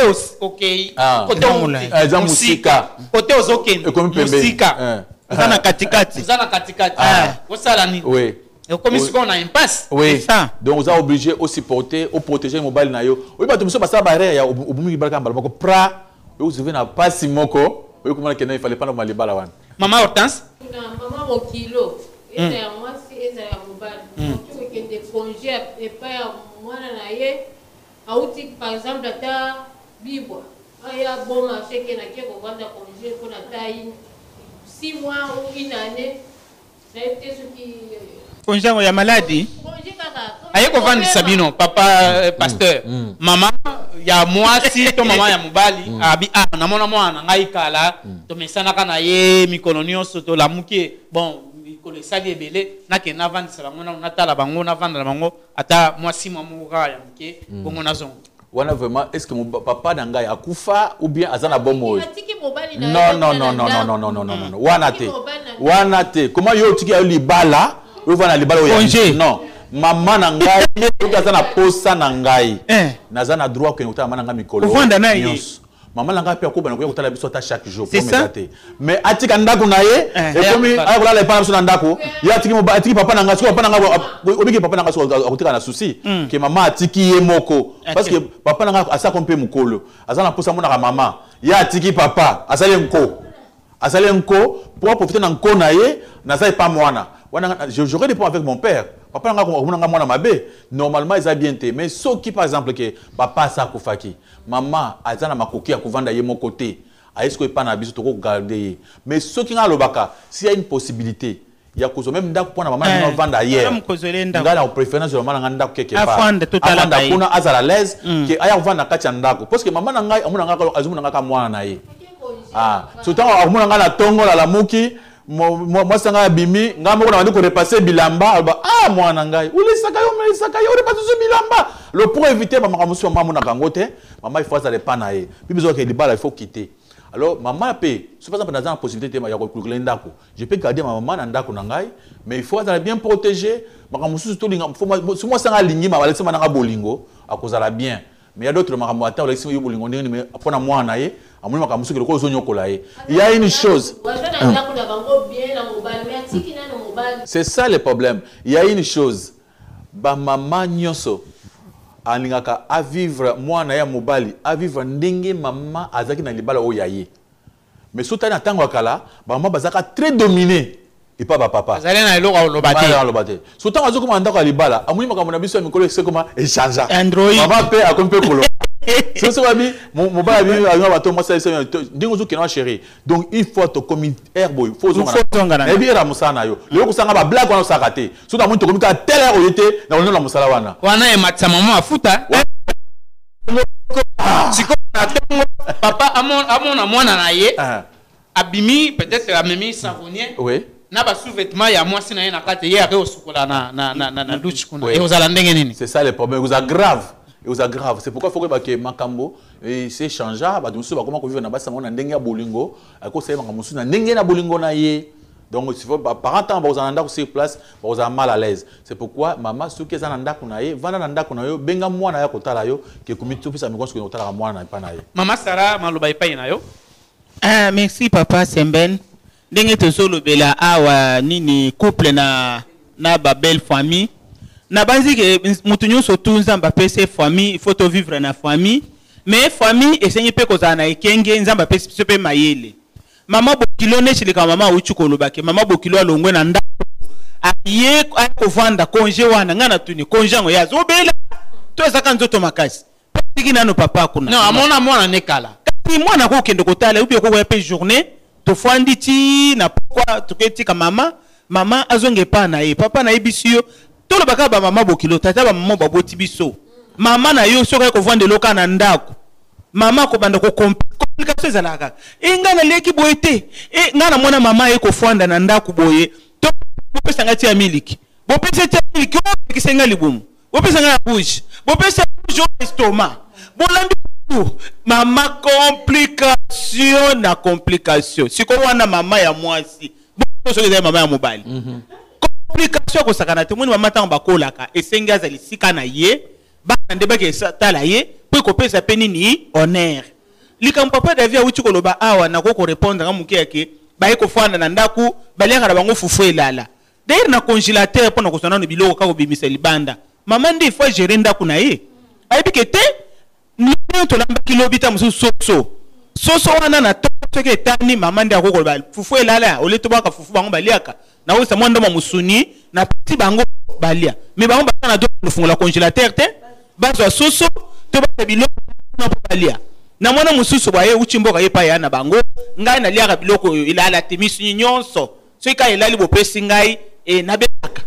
S1: os- okei
S2: Ah.
S1: kote
S3: Eza.
S2: Ah, mosika.
S1: kote ozokende mosika.
S3: Eza na katikati.
S1: Eza na katikati.
S2: Ah.
S1: osala nini?
S2: Oui.
S1: Ekomi sikoyo na impasse.
S2: Oui.
S3: Ça.
S2: donc oza obligé osupporter oprotéger mobali na yo oyebi bato mosusu basala barere ya ob- obumi libala kaka mbala. Moko pra oyokuzuve na pasi moko oyokomona kende ifale mpana koma libala wana
S1: mama hortense?
S5: Na mama mokilo eza ya mwasi eza ya oki kokende congé epai ya mwana na ye auti par exemple ata bibwa. Aya boma seke nake kovanda congé mpona ata six mois ou une année nayebi te soki
S3: ya maladi
S5: congé kaka
S1: aye kovandisa bino papa eh, pasteur. Mama ya mwasi to mama ya mobali abi ah namona mwana na ngai kala. Tomesanaka na ye mikolo nyonso tolamuki ye bon mikolo esali ebele nakende navandisa bango natala bango navandela bango ata mwasi mwa moko kaka ya moke bongo nazongo
S2: wana vraiment est ce que papa na ngai akufa ou bien aza na bomoi
S5: atiki mobali na
S2: non
S5: ye
S2: non
S5: na
S2: non non
S5: ndako.
S2: non non non non non non. Wana te wana te. Comment yo otiki yo libala ova na libala oyo non. Mama na ngai soki aza na posa na ngai
S3: Eh.
S2: naza na droit okende kotala mama na ngai mikolo. Nyonso mama na ngai mpe akobana koya kotala biso ata chaque jour
S3: ça.
S2: te mais atika ndako na ye
S3: Eh.
S2: ekomi
S1: Eh,
S2: aya kolala epai na biso na ndako ye atiki atiki papa na soki papa na ngai obiki papa na ngai soki na susi ke mama atiki ye moko. Parce que papa na ngai asako mpe mokolo aza na mposa amonaka mama. Ye atiki papa asali nko asali nko pour profiter na nko na ye naza epa mwana wana. J'aurais des problèmes avec mon père. Papa na nga akomona nga mwana mabe normalement eza bien te. Mais soki par exemple ke papa asa akufaki mama aza na makoki ya kovanda ye moko te. Aye sikoyo epa na biso tokogarde ye. Mais soki nga alobaka s'il y a une possibilité ya kozwa même ndako mpo na mama
S3: Eh,
S2: bino avanda ailleurs
S3: wana mokozwela ndako.
S2: ngai na préférence ya mama na ngai ndako keke part.
S3: Afanda totala
S2: Afanda
S3: na ye.
S2: kuna azala à l'aise ke aya kovanda na kati ya ndako parce que mama na ngai amona ngai azomona ngai ka mwana na ye ah surtout akomona ngai na ntongo lalamuki mo- mo- mwasi ngai abimi ngai moko na bandi korepasse bilamba aloba ah mwana na ngai olisaka yo olisaka yo orepasse so bilamba. Le pour éviter bamakambo mosusu mama amonaka yango te mama faut azala epa na ye. Mpe bizokake libala faut quitter. Alors mama mpe so par exemple naza na possibilité te ya kolukela ndako. Je peux garder ma mama na ndako na ngai mais il faut bien protégé. Makambo mosusu tolinga so mwasi bolingo mais ya d'autres makambo ata amoni makambo mosusu keloko ozonyokola ye. Il y a une chose. C'est ça le problème. Il y a une chose. Bamama nyonso alingaka avivre mwana ya mobali avivre ndenge mama azalaki na libala oyo ya ye. Mais so tali na ntango ya kala bamama bazalaka très dominé epa bapapa
S1: azali na eloko aloba te.
S2: So ntango azokoma na ndako ya libala amoni makambo na biso ya mikolo esekoma echangea
S3: Android.
S2: mama mpe akomi mpe koloba soso babi mobali abi alinga bato mwasi alisi ndenge chéri. Donc une fois tokomi aire boye fo
S3: Faut ozonga na
S2: nayebi ere ya mosala na yo. Lelo kosanga bablage wana osaka te. So namoni tokomi kaka tele oye te na kolendo na mosala wana.
S1: Wana ematisa mama mafuta sikoyo na ntongo papa amo- amona mwana na ye.
S2: Ah,
S1: abimi peut-être amemi savonnier. Na basous-vêtement ya mwasi na ye na kati ye ake kosukola na, na, na, na, na douche kuna. Ndenge nini?
S2: C'est ça le problème. Eza grave eza grave c'est pourquoi faut koyebake makambo. C'est changea bato mosusu bakoma kovivre na basi yango na ndenge bolingo. Akosala makambo? Mosusu na ndenge na bolingo na ye. Donc parent ntango bakozala na ndako sur place bakozala mal à l'aise. C'est pourquoi mama soki eza na ndako na ye vanda na ndako na yo benga mwana ya kotala yo mikolo soki kotalaka mwana na epa na ye.
S1: Mama sara maloba epai na yo?
S3: Ah, merci papa semben ndenge tozolobela awa nini couple na na babelle famille nabanzi ke motu nyonso tu nzambe apesi famille il faut tovivre na famille. Mais famille esengi mpe kozala na ekenge nzambe apesi biso mpe mayele. Mama bokilo neti leka mama awuti koloba ke mama bokilo alongwe na ndako. Aye aya kovanda konge wana. Ngai natuni konge yango. Ye azobela to ezaka nzoto makasi. Mpe tiki nano papa kuna
S1: non amona mwana ne kala.
S3: Kasi mwana akokende kotala ubi okokoya mpe journée tofandi ti na pokwa toketika mama. Mama azonga epa na ye. Papa nayebisi yo tolobaka bamama bokilo tata bamama baboti biso. Mama na yo soki kovandela oka na ndako. Mama akobanda kokomplikation ezalaka. Kaka e ngai e mama na ndako boye. To ya miliki. Ya miliki mama complication na complication. Siko wana mama ya mwasi. Bo soki ezali mama ya mobali complication akosakana te moni mama ntango bakolaka esengi azala esika na ye bana nde bake tala ye mpo papa davi awuti koloba awa nakoki korépondre nga moke yake baye kofanda na ndako baliaka na bango fufu elala d'ailleurs na congélateur mpo na kozwa nano biloko kaka kobimisa libanda. Mama nde ifo agere ndako na ye. Ayebi ke te lino tolambaki lobi ta mosusu soso. Soso wana na to soki etani mama nde akokoloba fufu elala ole tobwaka fufu bango baliaka. Nakosa mwa ndoma mosuni na peti bango balia. Me bango baza na dofungola congélateur te bazwa soso to bazwa biloko mpo balia. Na mwana mosusu boye uti mboka ye epai ya na bango ngai naliaka biloko oyo elala nyonso. Soki kaka elali bopesi ngai e, nabelaka.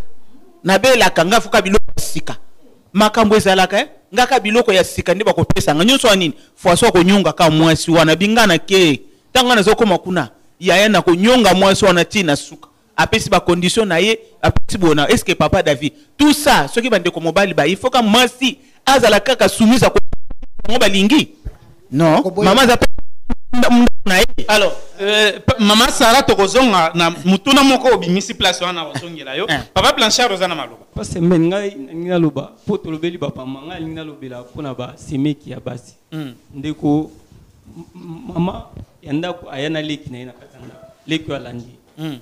S3: Nabelaka ngai fuka biloko ya sika. Makambo ezalaka eh? ngaka biloko ya sika nde bakopesanga. Nyonso anini nini? Fwaso akonyonga ka mwasi wana bingana ke ntango nazokóma kuna yaya na konyonga mwasi wana ti na suka. Apesi bakondition na ye apesi bona. Est ce que papa david tout ça soki bandeko mobali bayi foka mwasi azala kaka soumise bango balingi non. Mama aza na ye.
S1: Alors euh, mama sara tokozonga na mutuna moko obimisi place wana ozongela yo. Papa blanchard oza na maloba.
S6: Pa semaine ngai nalingi naloba mpo tolobeli bapama ngai nalingi nalobela mpona basemeki ya basi.
S1: Mm.
S6: ndeko mama ya ndako aya na leki na ye na kati ya ndako leki oyo alandi
S1: Mm.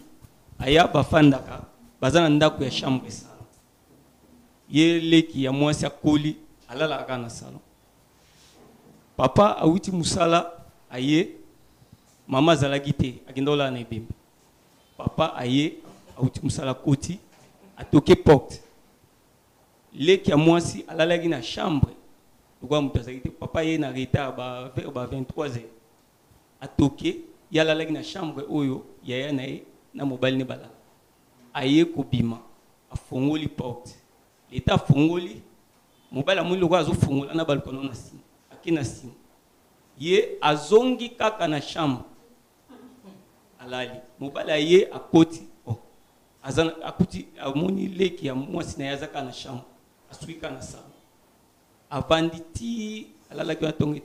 S6: aya bafandaka baza na ndako ya chambre salon ye leki ya mwasi akoli alalaka kaka na salon papa awuti mosala aye mama azalaki te akenda na ebembe papa aye awuti mosala akoti atoke porte leki ya mwasi alalaki na chambre lokola moto azalaki te papa ye na retard ba 23 heures atoke ye alalaki na chambre oyo yaya na ye na mobali ne balala aye kobima afongoli porte. Leta afongoli mobali amoni lokola azofongola na balukano na nsima ake na nsima ye azongi kaka na chambre alali. Mobali aye akoti oh. akuti amoni leki ya mwasi na ye aza kaka na chambre asuki kaka na sama avandi ti alalaki wana ntongo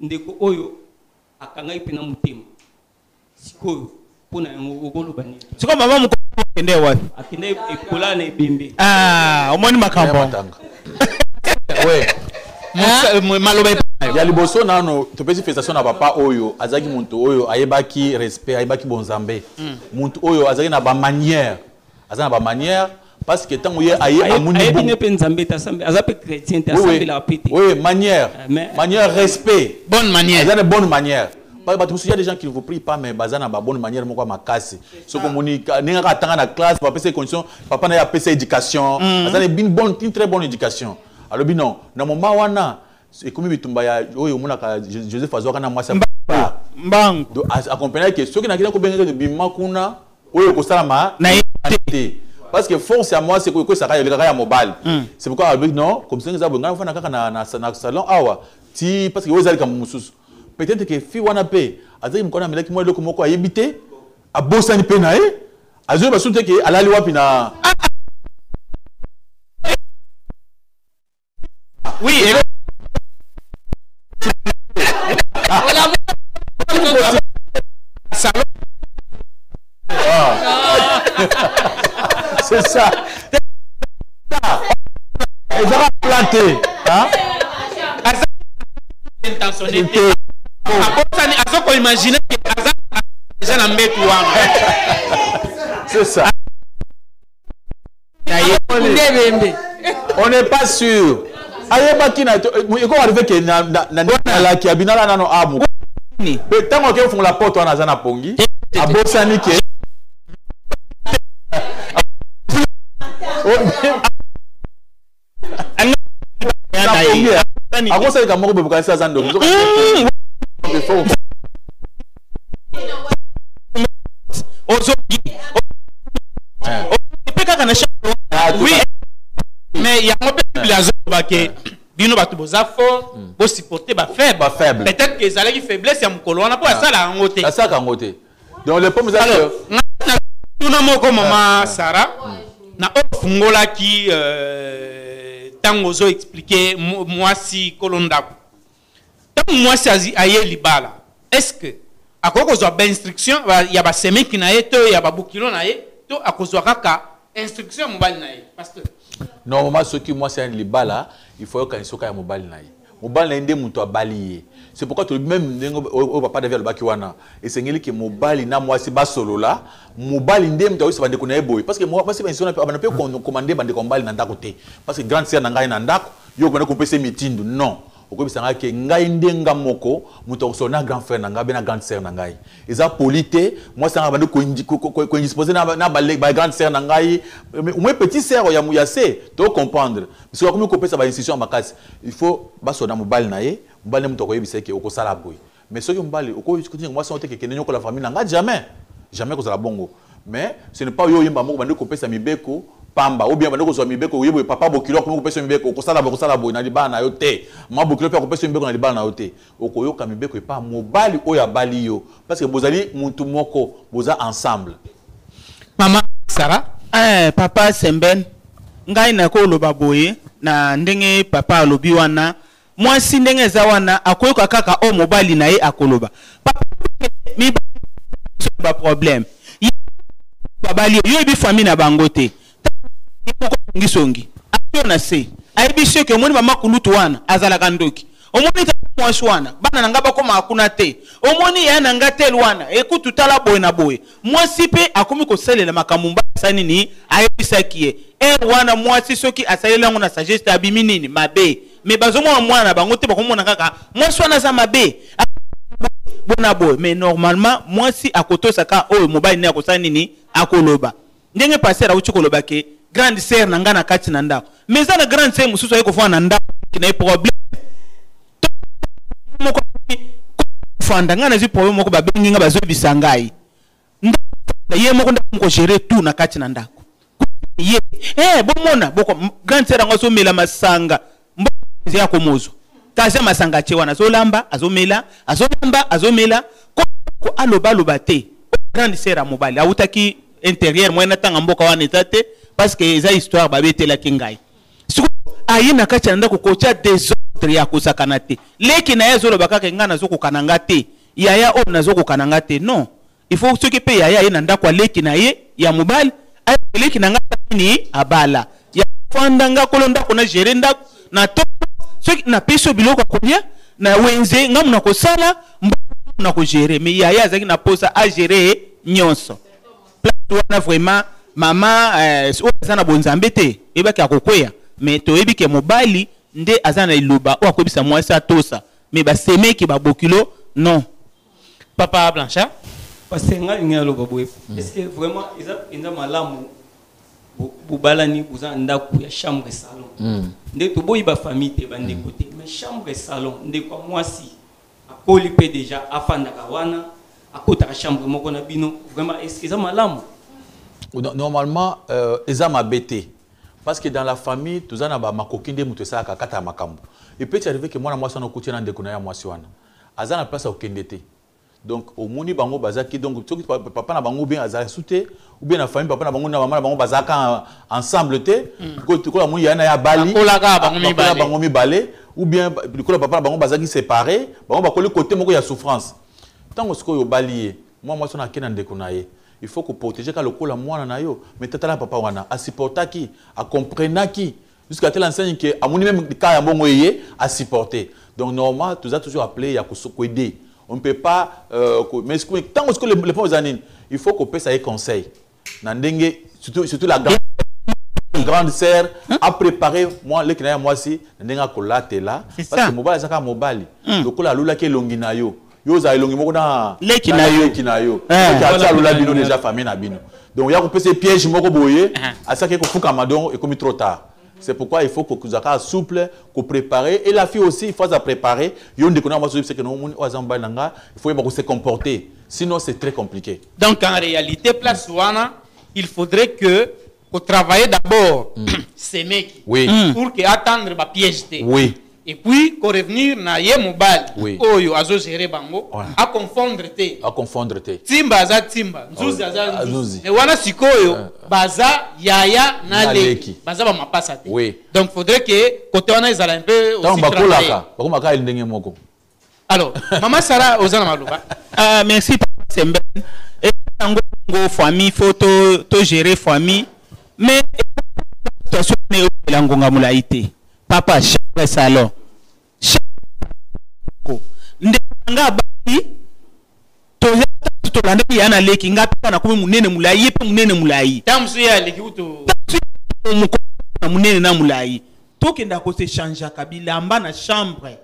S6: ndeko oyo akangaki mpe na motema sikoyo mpo na yango okoloba nini
S3: sikoyo mama moko akende wapi?
S6: Akende ekola na ebembe
S3: ah omoni makambo.
S2: Maloba ya liboso nano topesi na papa oyo azalaki moto oyo ayebaki respect ayebaki bonzambe. Moto oyo azalaki na bamanière aza na bamanière parce que aye amoni
S6: ayebi
S2: bon-
S6: nzambe chrétien
S2: Oui,
S6: te
S2: Oui, manière. Manière, respect.
S1: Bonne manière.
S2: Ils ont de bonnes manières. Parce parce que il y a des gens qui ne vous prient pas, mais une bonne manière. Ce que classe, papa, ces conditions, papa n'a pas éducation. Une bonne, une très bonne éducation. Alors, bien non, dans mon mawana, et comme il tombe, oh, il y a Joseph na accompagner que ceux qui bima kuna,
S3: na
S2: parce que force ya mwasi ekosaka elekaka ya mobali c'est pourquoi abi non komisanga eza boye ngai ofanda kaka na salon. Ah Awa ti parce que oyo eza likambo mosusu peut-être ke fi wana mpe azalaki moko wana amelaki mwa eloko moko ayebi te abosani mpe na ye azwi basusu te ke alali wapi na
S1: oui ah. salon. Ah.
S2: c'est ça. Ezaka planté hein?
S1: Intentionné te abosani azokoimagine ke aza deja na mbetu wana
S2: c'est ça
S8: ndebembe
S2: on n'est pas sûr ayebaki na eko arrive ke na na- na nalaki abinala nano amu mpe ntango ake ofungola porte wana aza na pongi. Abosani ke Eh. akosalika moko boye bokanisi aza ndoki
S3: ozongi mpe kaka na oui
S1: mais yango mpe bible azoloba ke bino bato boza fort bosupporte bafaible peut-être ke ezalaki faiblesse ya mokolo wana mpo asala yango te
S2: asalaka yango te donc le pomme eza
S1: Alors, ngai na tuna moko mama sara na ofungolaki euh, ntango ozo explike mu- mwasi kolo ndako. Ntango mwasi aye libala est ce que akoki kozwa bainstruction ba- ya basemeki na ye to ya babukilo na ye to akozwa kaka instruction ya mobali na ye pasteur?
S2: Normalement soki mwasi ayani libala il faut yokanisa oka ya mobali na ye. Mobali na ye nde abali ye c'est pourquoi tolobi même ndenge oyo papa david alobaki wana esengeli ke mobali na mwasi basolola mobali nde moto akoyisa bandeko na ye boye. Parce que mwasi bana mpe komande bandeko ya mobali na ndako te. Parce que grande sœur na ngai na ndako yo okobanda kopesa mitindo non okoyebisa ngai ke ngai nde moko moto akosolola na grand frère na ngai be na grande sœur na ngai. Eza poli te mwasi ngai bandi koindispose na bale- ba grande sœur na ngai. Moins petit sœur ya se tocomprendre soki akomi kopesa bainstitution ya makasi il faut basola na mobali na ye mobali nde mais soki mobali okotinga mwasi yango te kekende nyokola famille na ngai jamais. Jamais bongo. Mais ce n'est pas mibeko pamba ou bien kozwa mibeko oyebi papa bokilo akomi kopesa mibeko okosala boye okosala boye na libala na yo te. Mama bokilo mpe akopesa mibeko na libala na yo te. Okoyoka mibeko epa mobali oyo abali yo. Parce que bozali mutu moko boza ensemble.
S3: Mama sara eh, papa semben ngai nakoloba boye na ndenge papa alobi wana. Mwasi ndenge eza wana akoyoka kaka oyo mobali na ye akoloba. Papa mibali baproblème babali yo yebi fami na bango te ye moko songisongi ayo na se ayebi soki omoni mama kulutu wana azalaka ndoki omoni mwasi wana bana na nga bakomaka kuna te. Omoni ya na nga tele wana ekutu tala boye na boye. Mwasi mpe akomi kosalela makambo mba nini ayebisaki ye. Ere wana mwasi soki asaleli yango na sagesse abimi nini? Mabe. Me bazomona mwana na bango te bakomona kaka mwasi wana aza mabe. Bona boye. Mais normalement mwasi akotosaka oyo mobali ne akosala nini? Akoloba. Ndenge paster awuti koloba grande sere na ngai na kati na ndako. Mais eza na grande sere mosusu aye kofanda na ndako na ye problème. Fanda ngai problème moko babengi nga bazoyebisa ngai. Ye moko ndako moko tout na kati na ndako. Ye eh bomona boko grande sere yango masanga. Mboka ya komozwa kasi masanga atie wana azolamba azomela azolamba azomela. Ko aloba aloba te. Grande sere ya mobali awutaki intérieur mwa natanga mboka wana te parce que eza histoire babetelaki ngai. Siko aye na kati ya ndako kotya desordre ya kosakana te. Leki na ye azoloba kaka ngai nazokokana nga te. Yaya oyo nazokokana nga te. Non. Il faut soki mpe yaya aye na ndako aleki na ye ya mobali eleki na ngai nini? Abala ya nga kolo ndako na gere ndako na to soki napesi yo biloko ya kolia na wenze ngamu na kosala mbo na kogere. Me yaya azalaki na posa agere nyonso. Place wana vraiment mama eh, oyo aza na bonzambe te eyebaki akokweya. Mais toyebi ke mobali nde aza na liloba oyo akoyebisa mwasi atosa. Mais basemeki babokilo non.
S1: Papa blanchard
S6: parce que ngai lingi aloba boye. Est ce que vraiment eza mpenza malamu? Bo- bobalani boza na ndako ya chambre salon. Nde toboyi bafamille te bandeko te. Mais chambre salon ndeko ya mwasi akoli mpe déjà afandaka wana akotaka chambre moko na bino. Vraiment eza malamu?
S2: Normalement euh, eza mabe te parce que dans la famille toza na bamakoki nde moto esalaka kata ya makambo epeti arrive ke mwana mwasi wana okuti na ndeko na ye ya mwasi wana. Aza na place ya kokende te. Donc omoni bango bazalaki donc soki pa- papa na bango bien azalaki su te ou bien na famille papa na bango na mama na bango bazalaka en- ensemble te lokola amoni yaya na ye abali
S1: Bakolaka bango mibale.
S2: ou bien lokola papa na bango bazalaki séparé bango bakoli kote moko ya souffrance. Ntango sikoyo obali ye mwa mwasi wana ake na ndeko na ye il faut koprotege ka lokola mwana na yo. Mais tata na papa wana asupportaki acomprenaki jusqu'à tel enseigne ke amoni même ka ya mbongo eye asupporte donc normal toza toujours appelé ya koaider on ne peut pas euh, mais ntango sikoyo le point eza nini il faut kopesa ye conseil. Na ndenge surtout, surtout la grande grande sœur a préparé moi leki na ye mwasi na ndenge akolatela parce que mobali azaka mobali lokola alulaki elongi na yo yo ozala elongi moko na
S3: Leki
S2: na
S3: yo.
S2: leki na yo.
S3: Eh.
S2: soki atia alula bino déjà famille na bino. Donc ya kopesa piège moko boye
S3: Ah.
S2: asaki kofukama donc ekomi trop tard. C'est pourquoi il faut kozaka souple kopréparer et la fille aussi il faut aza préparer. Yo ndeko na mwasi oyebiseke nomoni oyo aza mobali na nga il faut yeba kose comporter. Sinon c'est très compliqué.
S1: Donc en réalité, place Wana, il faudrait que qu'on travaille d'abord ces mecs
S2: oui.
S1: pour que attendre ma piège
S2: oui
S1: Et puis qu'on revenir na ye mobile
S2: Oui.
S1: oyo azo gérer bango
S2: Ouais.
S1: a confondre te.
S2: à confondre te
S1: Timba aza timba, nzuzi
S2: Oh,
S1: aza
S2: ah,
S1: nzuzi. Mais wana sikoyo baza yaya na
S2: Na
S1: leki.
S2: leki.
S1: Baza ba mapasa te.
S2: Oui.
S1: Donc faudrait que côté wana ezala un peu
S2: ntango
S1: aussi travailler.
S2: bakolaka bakomaka ye ndenge moko
S1: Alors, maman Sarah ozana maluba.
S3: Ah, merci papa semben yango ngo famille fo to, to gérer famille mais situation ne oyela ngonga molai te papa chambre salon chambre nga basi toza leki nga mpe monene molai ye mpe monene molai
S1: ntango mosusu ye aleki kutu
S3: moko na monene na molai tokendaka kosechangeaka bilamba na chambre.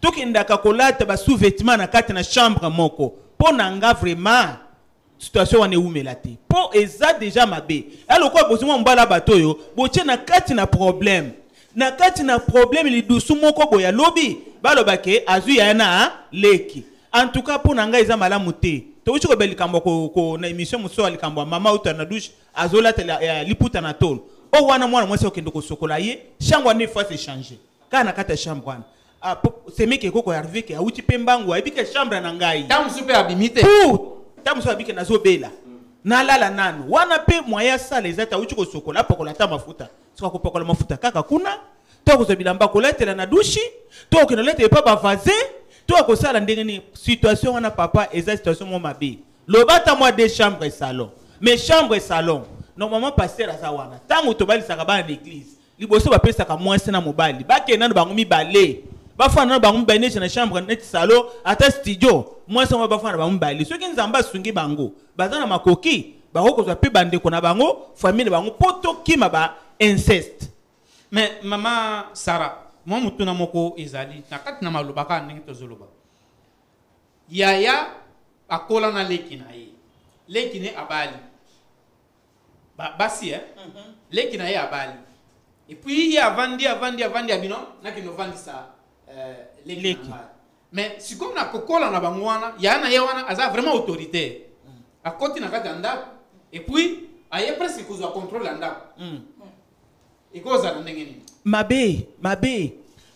S3: Tokendaka kolata basous-vêtement na kati na chambre moko. Mpo na nga vraiment situation wana ewumela te. Mpo eza deja mabe. Alokola bozwi mobala bato oyo botie na kati na problème. Na kati na problème lidusu moko boye alobi balobake azwi yaya na leki. En tout cas mpo na ngai eza malamu te. Touti koyeba likambo na émission mosusu ya likambo ya mama uta na douche azolatela ya liputa na tolo o wana mwana mwasi okende kosokola ye chambre wana efasi echange kaka na kati ya chambre wana. Ah, semeki ekoko ya arvike awuti mpe mbangu ayebike chambre na ngai.
S1: Ntango mosusu mpe abimi te.
S3: Ntango mosusu abike nazobela. Nalala nanu. Wana mpe moyen asala eza te awuti kosokola apakola ata mafuta. Soka kopakola mafuta kaka kuna to akozwa bilamba koletela na dushi to okende oletela epa bavazin to akosala ndenge nini situation wana papa eza situation mo mabe. Loba ata mwa de chambre salon. Mais chambre salon normalement paster aza wana. Ntango tobalisaka bana na église liboso bapesaka mwasi na mobali. Bakende nano bango mibale. Bafana nano bango mibale neti na chambre neti salon ata studio. Mwasi yango bafana na bango mibale. Soki nzambe asungi bango baza na makoki bakokozwa mpe bandeko na bango famille na bango mpo tokima ba inceste
S1: me mama sara mwa motuna moko ezali na kati na maloba kaka ndenge tozoloba yaya akola na leki na ye leki ne abali Ba- basi eh? leki na ye abali epuis ye avandi avandi avandi abino nakende ovandisa eh, leki
S3: Leki.
S1: na mais sikoyo na kokola na bango wana yaya na ye wana aza vraiment autoritaire akoti na kati ya ndako epuis aye presque kozwa contrôle ya ndako ekozala ndenge nini?
S3: Mabe mabe.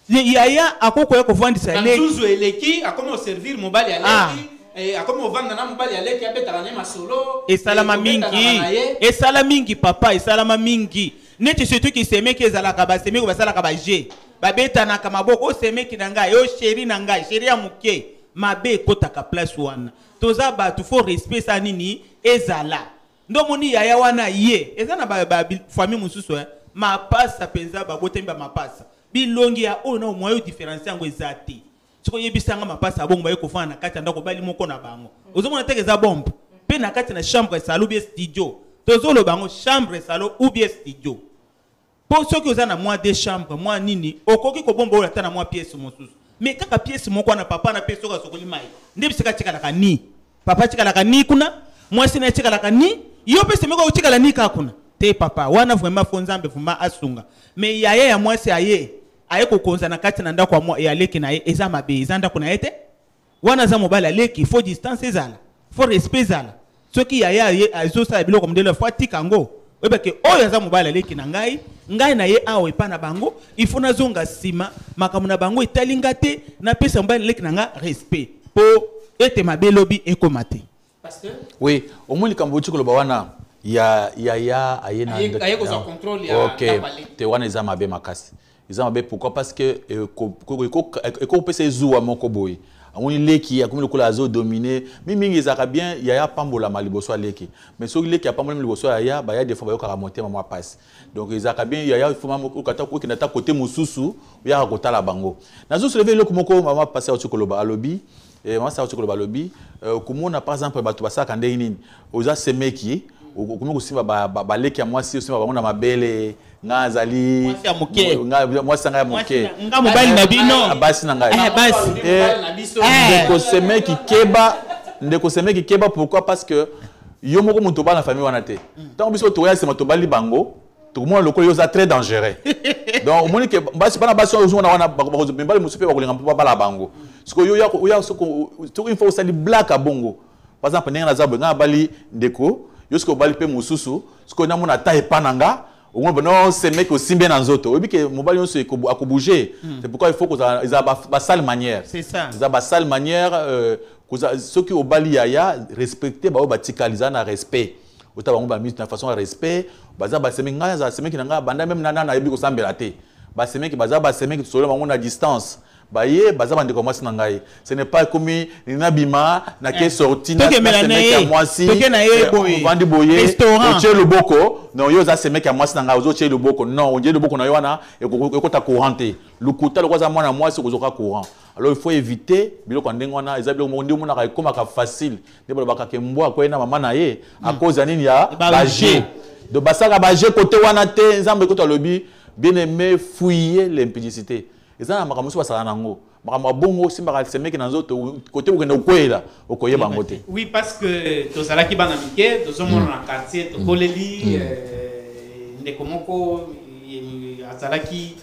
S3: Ye- yaya akokoya kovandisa
S1: na nzuzu eleki akomi oservir mobali ya
S3: Ah.
S1: eh, akomi ovanda na mobali ya leki abetaka naye masolo
S3: esalama
S1: eh, kobetanaka
S3: mingi.
S1: na ye.
S3: esala mingi papa esalama mingi. Neti surtout kisemeki ezalaka basemeki basalaka baje babetanaka maboko osemeki na ngai o sheri na ngai sheri ya moke. Mabe ekotaka place wana. Toza bato fo respect sa nini? Ezala. Ndomoni yaya wana ye. Eza na bafamille mosusu eh, mapasa mpenza babotemi bamapasa bilongi ya oyo na omwa oyo différence yango eza te. Soki oyebisanga mapasa abongo baye kofanda na kati ya ndako bali moko na bango. Ozomona teke eza bombe. Mpe na kati na chambre esalo ubie studio. Tozoloba yango chambre esalo ubie studio. Mpo soki oza na mwa de chambre mwa nini okoki kobomba oyo ata na mwa piese mosusu. Me kaka piese moko wana papa na piese soki asokoli mai nde bisika atikalaka ni? Papa atikalaka ni kuna? Mwasi na atikalaka ni? Yo mpe semeki otikala ni kaka kuna? Te papa. Wana vraimen fo nzambe asunga. Me yaya ya mwasi aye aye kokonza na kati na ndako ya mwa- ya leki na ye eza mabe eza ndako na ye te. Wana aza mobali aleki fo distance ezala fo respect ezala. Soki yaya aye azosala biloko modele fo atika yango oyebake oyo aza mobali aleki na ngai ngai na ye awa epa na bango ifo nazonga nsima makambo na bango etali nga te napesa mobali aleki na nga respect. Mpo ete mabe elobi ekóma te.
S1: Pasteur,
S2: oui omoni likambo oti koloba wana ya yaya aye na
S1: Aye- kozwa contrôle ya
S2: ok
S1: ndako aleki.
S2: te wana eza mabe makasi. Eza mabe pourquoi? Parce que ekopesa ezuwa moko boye. Amoni leki akomi lokola azodomine mimingi ezalaka bien yaya apambolama liboso ya leki mais soki leki apambolami liboso ya yaya baya des fois bayokaka motema mwa pasi. Donc ezalaka bien yaya okenda ata kote mosusu oyaka kotala bango. Nazosoleve eloko moko mama pasi auti koloba alobi. Eh, mama sa auti koloba alobi. Eh, komona par exemple bato basalaka ndenge nini? Oza semeki okomi kosimba ba- ba- baleki ya mwasi osimba bango na mabele nga azali
S3: Mwasi ya
S2: ngai ya
S3: mobali na bino
S2: Ah, basi na
S3: Eh,
S2: Eh,
S1: na
S2: semeki keba ndeko semeki keba pourquoi parce que yo moko moto obala na famille wana te ntango biso tokoya nsima tobali bango tokomona lokola yo oza très dangereux donc omoni ke bana basi wana bako- bako- mibali mosusu mpe bakolinga mpo babala bango sikoyo yo oya- soko soki fois osali blaka bongo par exemple ndenge naza boye nga nabali ndeko yo soki obali mpe mosusu sikoyo namona ata epa na nga omona bono semeki osimbi ye na nzoto. Oyebi ke mobali nyonso akobouge. C'est pourquoi il faut kozala ba- basale manière.
S3: C'est ça.
S2: Eza basale manière euh, soki obali yaya respecte baoyo batikali eza na respect. Ota bango bamisi na façon ya respect. Baza basemeki ngai azala semeki na ngai banda meme nana nayebi kosambela te. Basemeki baza basemeki tosolola bango na distance baye baza bandeko mwasi na ngai ce n'est pas komi nabima nake
S3: Eh.
S2: sorti
S3: Tokemela na ye.
S2: mwasi
S3: Toke na ye
S2: eh,
S3: boye.
S2: otie loboko non yo oza semeke ya mwasi na ngai ozotie loboko non ondie loboko na yo wana eko- ekota courant te lokuta loko aza mwana mwasi okozoka courant. Alors il faut éviter biloko ya ndenge wana eza biloko moko nde omonaka ekomaka facile. Nde balobaka ke mbwa akoye na mama na ye a cause ya nini ya
S3: Ba-
S2: baje donc basalaka baje kote wana te nzambe koto alobi bien aimé fouiller l'impudicité eza na makambo mosusu basalaka nango. Makambo ya bongo osimbaka semeke na nzoto kote okende okweyela okoyeba yango te.
S1: oui parce que tozalaki bana mike tozomona na quartier tokoleli eh, ndeko moko eh, azalaki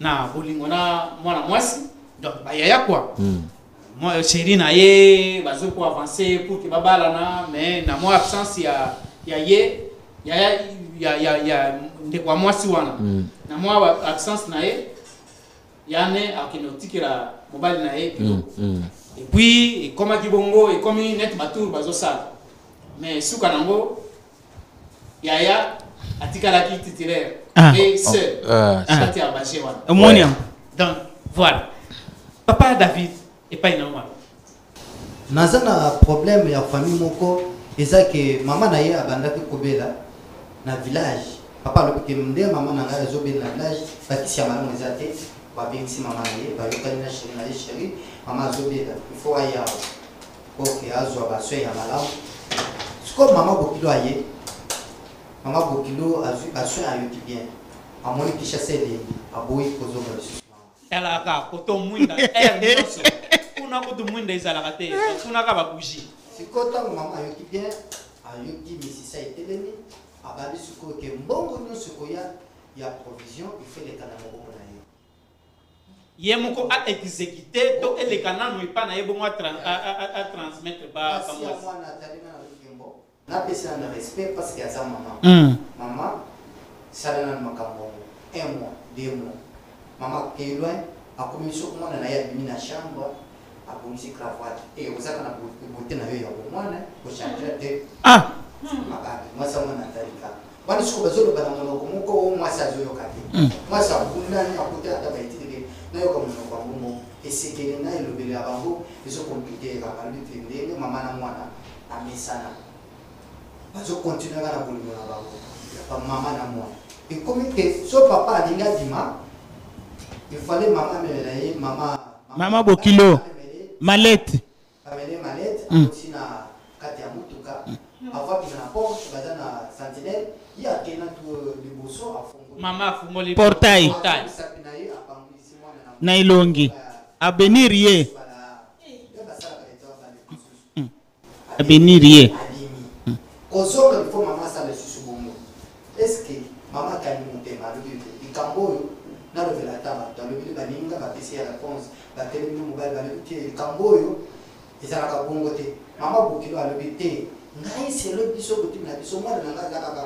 S1: na bolingo na mwana mwasi. Donc bayaya kwa Moi, chéri na ye bazoko avance pour ke babalana mais na mwa absence ya ya ye ya ya ya ya, ya ndeko ya mwasi wana. Na mwa absence na ye yane akende kotikela mobali na ye biloko et puis ekomaki bongo ekomi net batour bazosala. Mais suka nango yaya atikalaki titulaire.
S3: Ah.
S1: et seul
S2: Ah.
S1: kati ya baje wana
S3: omoni yango
S1: donc voilà. Papa david epai na wana
S4: naza na problème ya famille moko eza ke mama na ye abandaki kobela na village. Papa alobi ke nde mama na ngai azobela na village bakisi ya malamu eza te babengisi mama ye bayokani na sheri na ye sheri mama azobela ifo oke azwa baswe ya malamu sikoyo mama bokilo aye mama bokilo baswe ayoki bien. Amoni kishasa elengi aboyi kozonga lisusu mama
S1: talaka koto mwinda aire nyonso kuna kutu mwinda ezalaka te
S4: sikoyo ntango mama ayoki bien ayoki misisa etelemi sikoyo ke mbongo nyonso koya ya provision na na ye
S1: moko aexécute to eleka nanu epa na ye bongo atransmettre
S4: napesana na respect parce que aza mama
S3: Mm.
S4: mama salana na makambo un mois deux mois mama akei loin akomi soki mwana na ye abimi na chambre abongisi cravate e ozaka na bote na yo ya bomwana kochange te
S3: ah
S4: mababe mwasi yango na talika wana soko bazoloba na monoko moko o mwasi azoyoka te mwasi abundani akuti ata baetilike nayoka monoko yango mo esekele na elobelo ya bango te ndenge mama na mwana amesana bazokontinue kaka na bolingo na bango ya mama na mwana ekomi ke so papa alingi adima ifale mama amemela ye mama
S3: Mama Bokilo. malete
S4: amene malete akoti na kati ya mutuka avwakina na porte baza na sentinelle. Ye akenda liboso afungoli
S1: mama afungoli
S3: Portail.
S4: na ye na
S3: elongi. Abenir ye
S4: bala ye. Kozonga lifo mama asala lisusu bongo estce mama akani motema alobi te likambo oyo nalobela ata bato alobeli baninga bapesi ya réponse batelemi mobali balobi te likambo oyo ezalaka bongo te mama bokilo alobi te ngai selo biso botimi na biso mwana na ngai aza kaka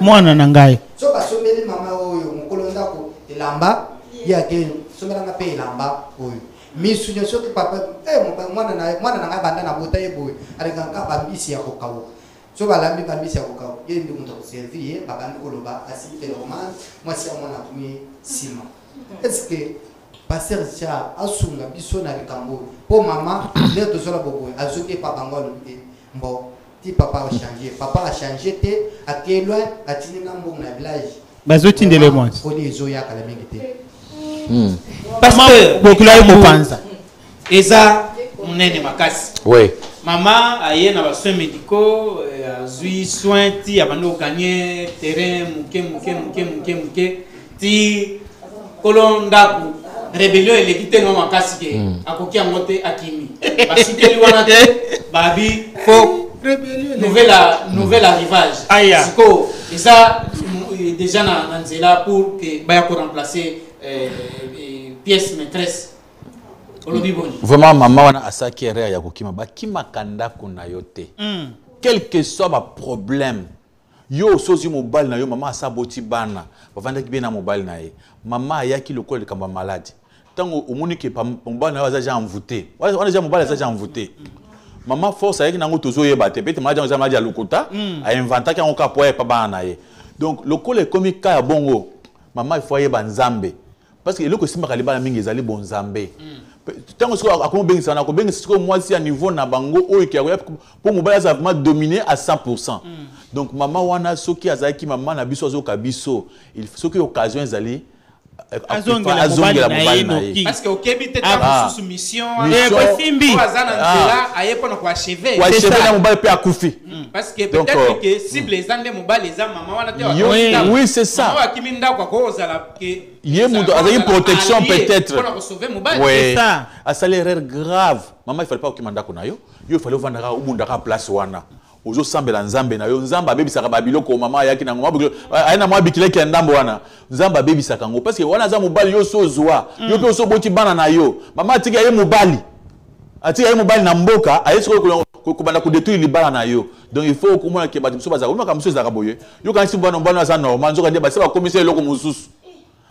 S4: mwana
S3: na ngai
S4: so basombeli mama oyo mokolo ndako elamba ye ake sombelanga mpe elamba oyo misunya soki papa eh, moba- mwana na mwana na ngai banda na bota ye boye alingaka bambisi ya kokauka so balambi bambisi ya kokauka ye ndi moto akoservi ye babandi koloba asili mpe romane mwasi ya mwana akomi nsima estce paster cha asunga biso na likambo? Oyo mpo mama nde tozola boboye azoki epa bango alobi te. Mbo ti papa achange papa achange te akei loin atindi nga mbongo na village.
S3: Mwasi
S4: ezoyakala mingi te
S1: pasteur
S3: bokilo aye kopanza
S1: eza monene makasi.
S2: Oui
S1: mama aye na basoin médicaux eh, azwi soin ti abandi kokanye terrain moke moke moke moke moke. Ti kolo ndako rébellion eleki te no makasi ke akoki yango te akimi. Basuteli wana te babi fo nouvel nouvel arrivage.
S3: Aya.
S1: sikoyo eza mm, eh, déjà na, nzela pour ke baya koremplacer eh, pièce maîtresse. Olobi boni
S2: vraiment mama wana asalaki erreur ya kokima bakimaka ndako na yo te?
S3: Mm.
S2: quel que soit baproblème yo osozi mobali na yo mama asa boti bana. Bavandaki bien na mobali na ye. Mama ayaki lokola likambo ya maladi ntango omoni ke mobali na yo aza ja envoûté. Wana wana ja mobali aza ja envoûté. Mama force ayaki nango tozoyeba te pete maladi yango eza maladi ya lokuta ainventaki yango kaka po ayepa bana na ye. Donc lokola ekomi ka ya bongo. Mama ifo ayeba nzambe parce que eloko esimbaka libala mingi ezali bonzambe ntango sikoyo akomi obengisa wana akobengisa sikoyo mwasi ya niveau na bango oyo ke akoya mpo mobali dominé à 100 donc mama wana soki azalaki mama na biso azoyoka biso. Soki occasion ezali eh,
S3: Azongela mobali na
S2: mobali
S3: ye
S2: na mobali mpe akufi. Euh,
S3: oui,
S2: c'est ça.
S1: Ke
S2: Ye moto azali protection peut-être.
S3: ça.
S2: asali erreur grave mama ifale pa okima ndako na yo yo ifale ovandaka obundaka place wana ozosambela nzambe na yo nzambe abebisaka babiloko mama ayaki nango aye na mwa bikileki ya ndambo wana nzambe abebisaka yango parce que wana aza mobali yo so ozwa yo mpe oso oboti bana na yo mama atiki aye mobali atiki aye mobali na mboka aye sikoyo ko- kobanda kodétruire libala na yo donc il faut okomona ke bato mosusu bazalaka omaka mosusu ezalaka boye yokanisi bwana mobali aza normal nzoka nde basi bakomisa eloko mosusu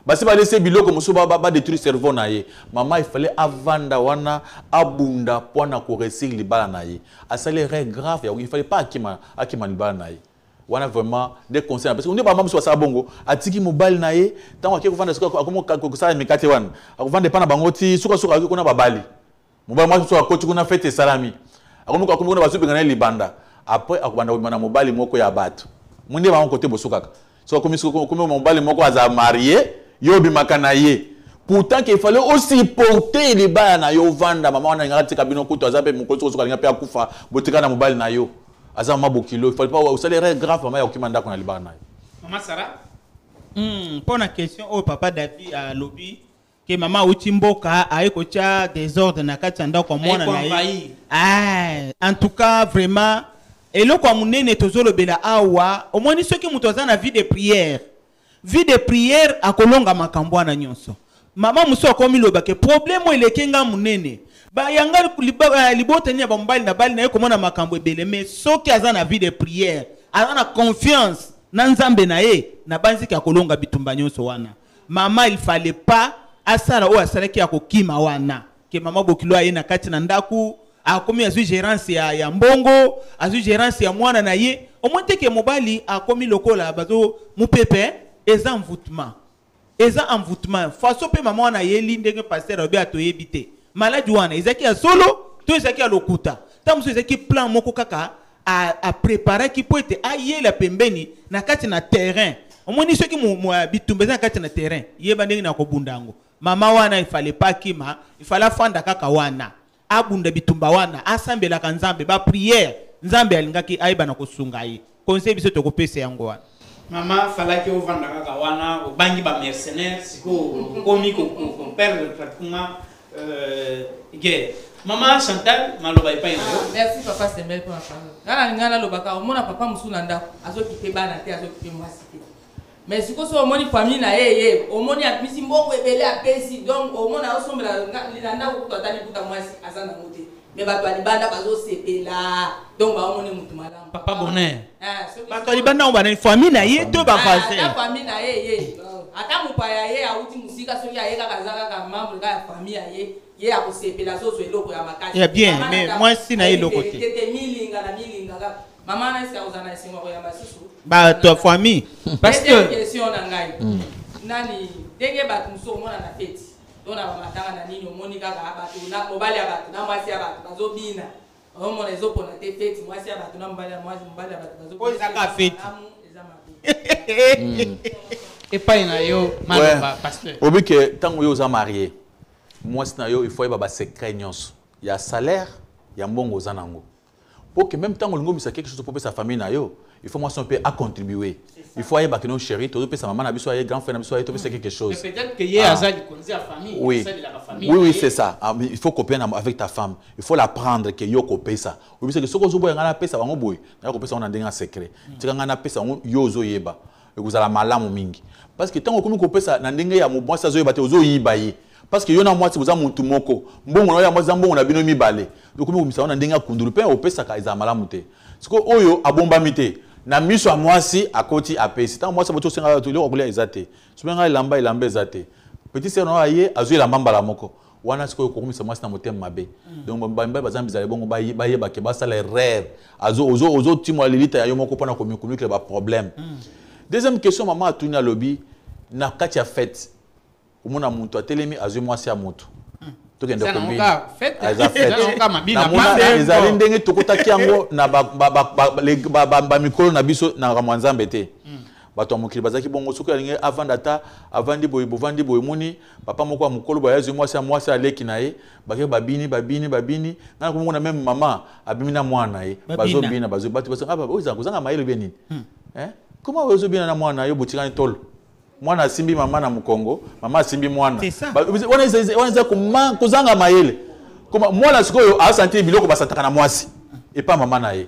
S2: basi balese biloko mosusu ba- ba- badétruire cerveau na ye. Mama ifale avanda wana abunda mpona koresir libala na ye. Asali erreur grave ya ifale pa akima akima libala na ye. Wana vraiment nde conseil na parce que nde bamama mosusu basala bongo. Atiki mobali na ye ntango ake kovanda kosala mikate wana akovanda epa na bango ti sukasuka akoki kuna babali mobali mwasi mosusu akoti kuna fete esalami akomi akomi kuna bazobenga na ye libanda? Après akobanda kobima na mobali moko ya bato. Mwinde bosukaka so akomi komi mobali moko aza marie yo obimaka na ye. Pourtant ke fallait osupporte libala na yo ovanda mama wana alingaka tika bino kutu aza mpe mokolo soki alinga mpe akufa botika na mobali na yo aza mama bokilo. Fallait pas osali erreur grave mama ya kokima ndako na libala na yo
S1: mama sara
S3: Hmm, mpo na question oyo papa david alobi ke mama auti mboka aye kotya désordre na kati ya ndako ya mwana na ye
S1: koenvahir
S3: Ah, en tout cas vraiment eloko ya monene tozolobela awa omoni soki moto aza na vie de prière vie de prière akolonga makambo wana nyonso. Mama mosusu akomi loba ke problème oyo eleki nga monene bayanga liba- eh, libotani ya bamobali na bali na ye komona makambo ebele mais soki aza na vie de prière aza na confiance na nzambe na ye na banziki akolonga bitumba nyonso wana. Mama il fallait pas asala oyo asalaki ya kokima wana. Ke mama bokilo aye na kati na ndako akomi azwi gérance ya, ya mbongo gérance ya mwana na ye. Omoi te ke mobali akomi lokola bazo mopepe eza envoûtement. Eza envoûtement. Faso mpe mama wana ayeli ndenge paster obe atoyebi te. Maladi wana ezalaki ya solo to ezalaki ya lokuta. Ta mosusu ezalaki plan moko kaka a- apreparaki mpo ete ayela pembeni na kati na terrain. Omoni soki bitumba eza na kati na terrain yeba ndenge na kobunda yango. Mama wana ifale pa akima ifale afanda kaka wana. Abunda bitumba wana asambelaka nzambe bapriere nzambe alingaki ayeba na kosunga ye. Conseil biso tokopesa yango
S1: mama falaki ovanda kaka wana obangi bamercenaire sikoyo okomi koperdre pratiquement euh, guerre. Mama chantal maloba epai na yo.
S8: Merci papa semel mpona parole nga na lingai nalobaka omona papa mosusu na ndako azokipe bana te azokipe mwasi te. Mais sikoyo so omoni famille na ye ye omoni abimisi mbongo ebele apesi donc omona azosombela nga- na ndako kutu ata libuta mwasi aza nango te mais bato ya libanda bazosepela. Donc baomoni mutu malamu.
S1: Papa bonheur
S8: Ah,
S3: bato ngo famille na ye to
S8: Ah,
S3: bavoisin
S8: famille na ye ye. Ata mopaya ye awuti mosika soki aye kaka aza kaka membre kaka ya famille ya ye ye akosepela azozwa eloko ya makasi.
S3: Ya bien, mais
S8: na-
S3: mwasi na ye eloko te.
S8: tete milinga na milinga kaka. Mama na esika kozala na esengo koyamba susu
S3: bato ya famille.
S8: Question na ngai. Nani ndenge bato feti to na bamatanga na nini? Omoni kaka bato. Na mobali ya bato na mwasi ya bato bazobina. Omona ezopona te feti. Mwasi ya bato na mobali ya mobali ya bato bazobina.
S3: Oyo eza kaka feti.
S1: Epai na yo maloba pasteur.
S2: Obi ke ntango yo oza marie mwasi na yo faut yeba basecret nyonso. Ya salaire ya mbongo oza nango. Po ke même ntango olingi obimisa quelque chose po opesa famille na yo il faut mwasi mpe acontribue il faut ayeba ke no chéri tozopesa mama na biso aye grand frère na biso aye topesa quelque
S1: mais
S2: chose
S1: peut-être que ye
S2: Ah.
S1: aza likonzi ya famille
S2: oui.
S1: famille
S2: oui,
S1: na
S2: oui, c'est ça. Ah, il faut copier avec ta femme. Il faut l'apprendre que yo kopesa. Oui, parce que ce que vous avez pesa bango boy. Na kopesa on a ndenge secret. Tika ngana pesa yo ozo yeba. Ekozala malamu mingi. Parce que tango komi kopesa na ndenge ya mwasi azo yeba te ozo yiba ye. Parce que yo na mwasi boza muntu moko. Mbongo na yo ya mwasi za mbongo na bino mibale. Donc komi komisa na ndenge ya kundulu pe opesa ka ezala malamu te. Siko oyo abombami te. Na miso ya mwasi akoti apesi. Ntango mwasi aboti osenga to eloko kolia eza te. Soki ngai elamba elamba eza te. Petit sere na ye azwi elamba mbala moko. Wana sikoyo kokomisa mwasi na motema mabe. Donc bamibali baza mbizala bongo baye- bayebake basala erreur. Ozotimwa lilita ya yo moko mpona komikomikela baproblème deuxième question mama atuni alobi. Na kati ya fete omona moto atelemi azwi mwasi ya moto tokende
S1: Eza na
S2: kombini
S1: ngoka fete.
S2: Ah, eza
S1: Eza
S2: fete.
S1: na ngoka mabina
S2: namona
S1: pambe.
S2: ezali ndenge tokotaki yango na bamikolo na biso na makambo ya nzambe te bato ya mokili bazalaki bongo soki alingi avanda ata avandi boye bovandi boye moni. Papa moko ya mokolo bayazwi azwi mwasi ya mwasi aleki na ye. Bake babini babini babini. Ngana komona meme mama abimi na mwana na ye. Bazobina bazo- bato ah, kozanga mayele bie nini? Eh? koma ozobina na mwana na yo botikani tolo mwana asimbi mama na mokongo mama asimbi mwana. Wanaweza kozanga mayele. Mwana sikoyo asantiri biloko basantaka na mwasi. Epa mama na ye.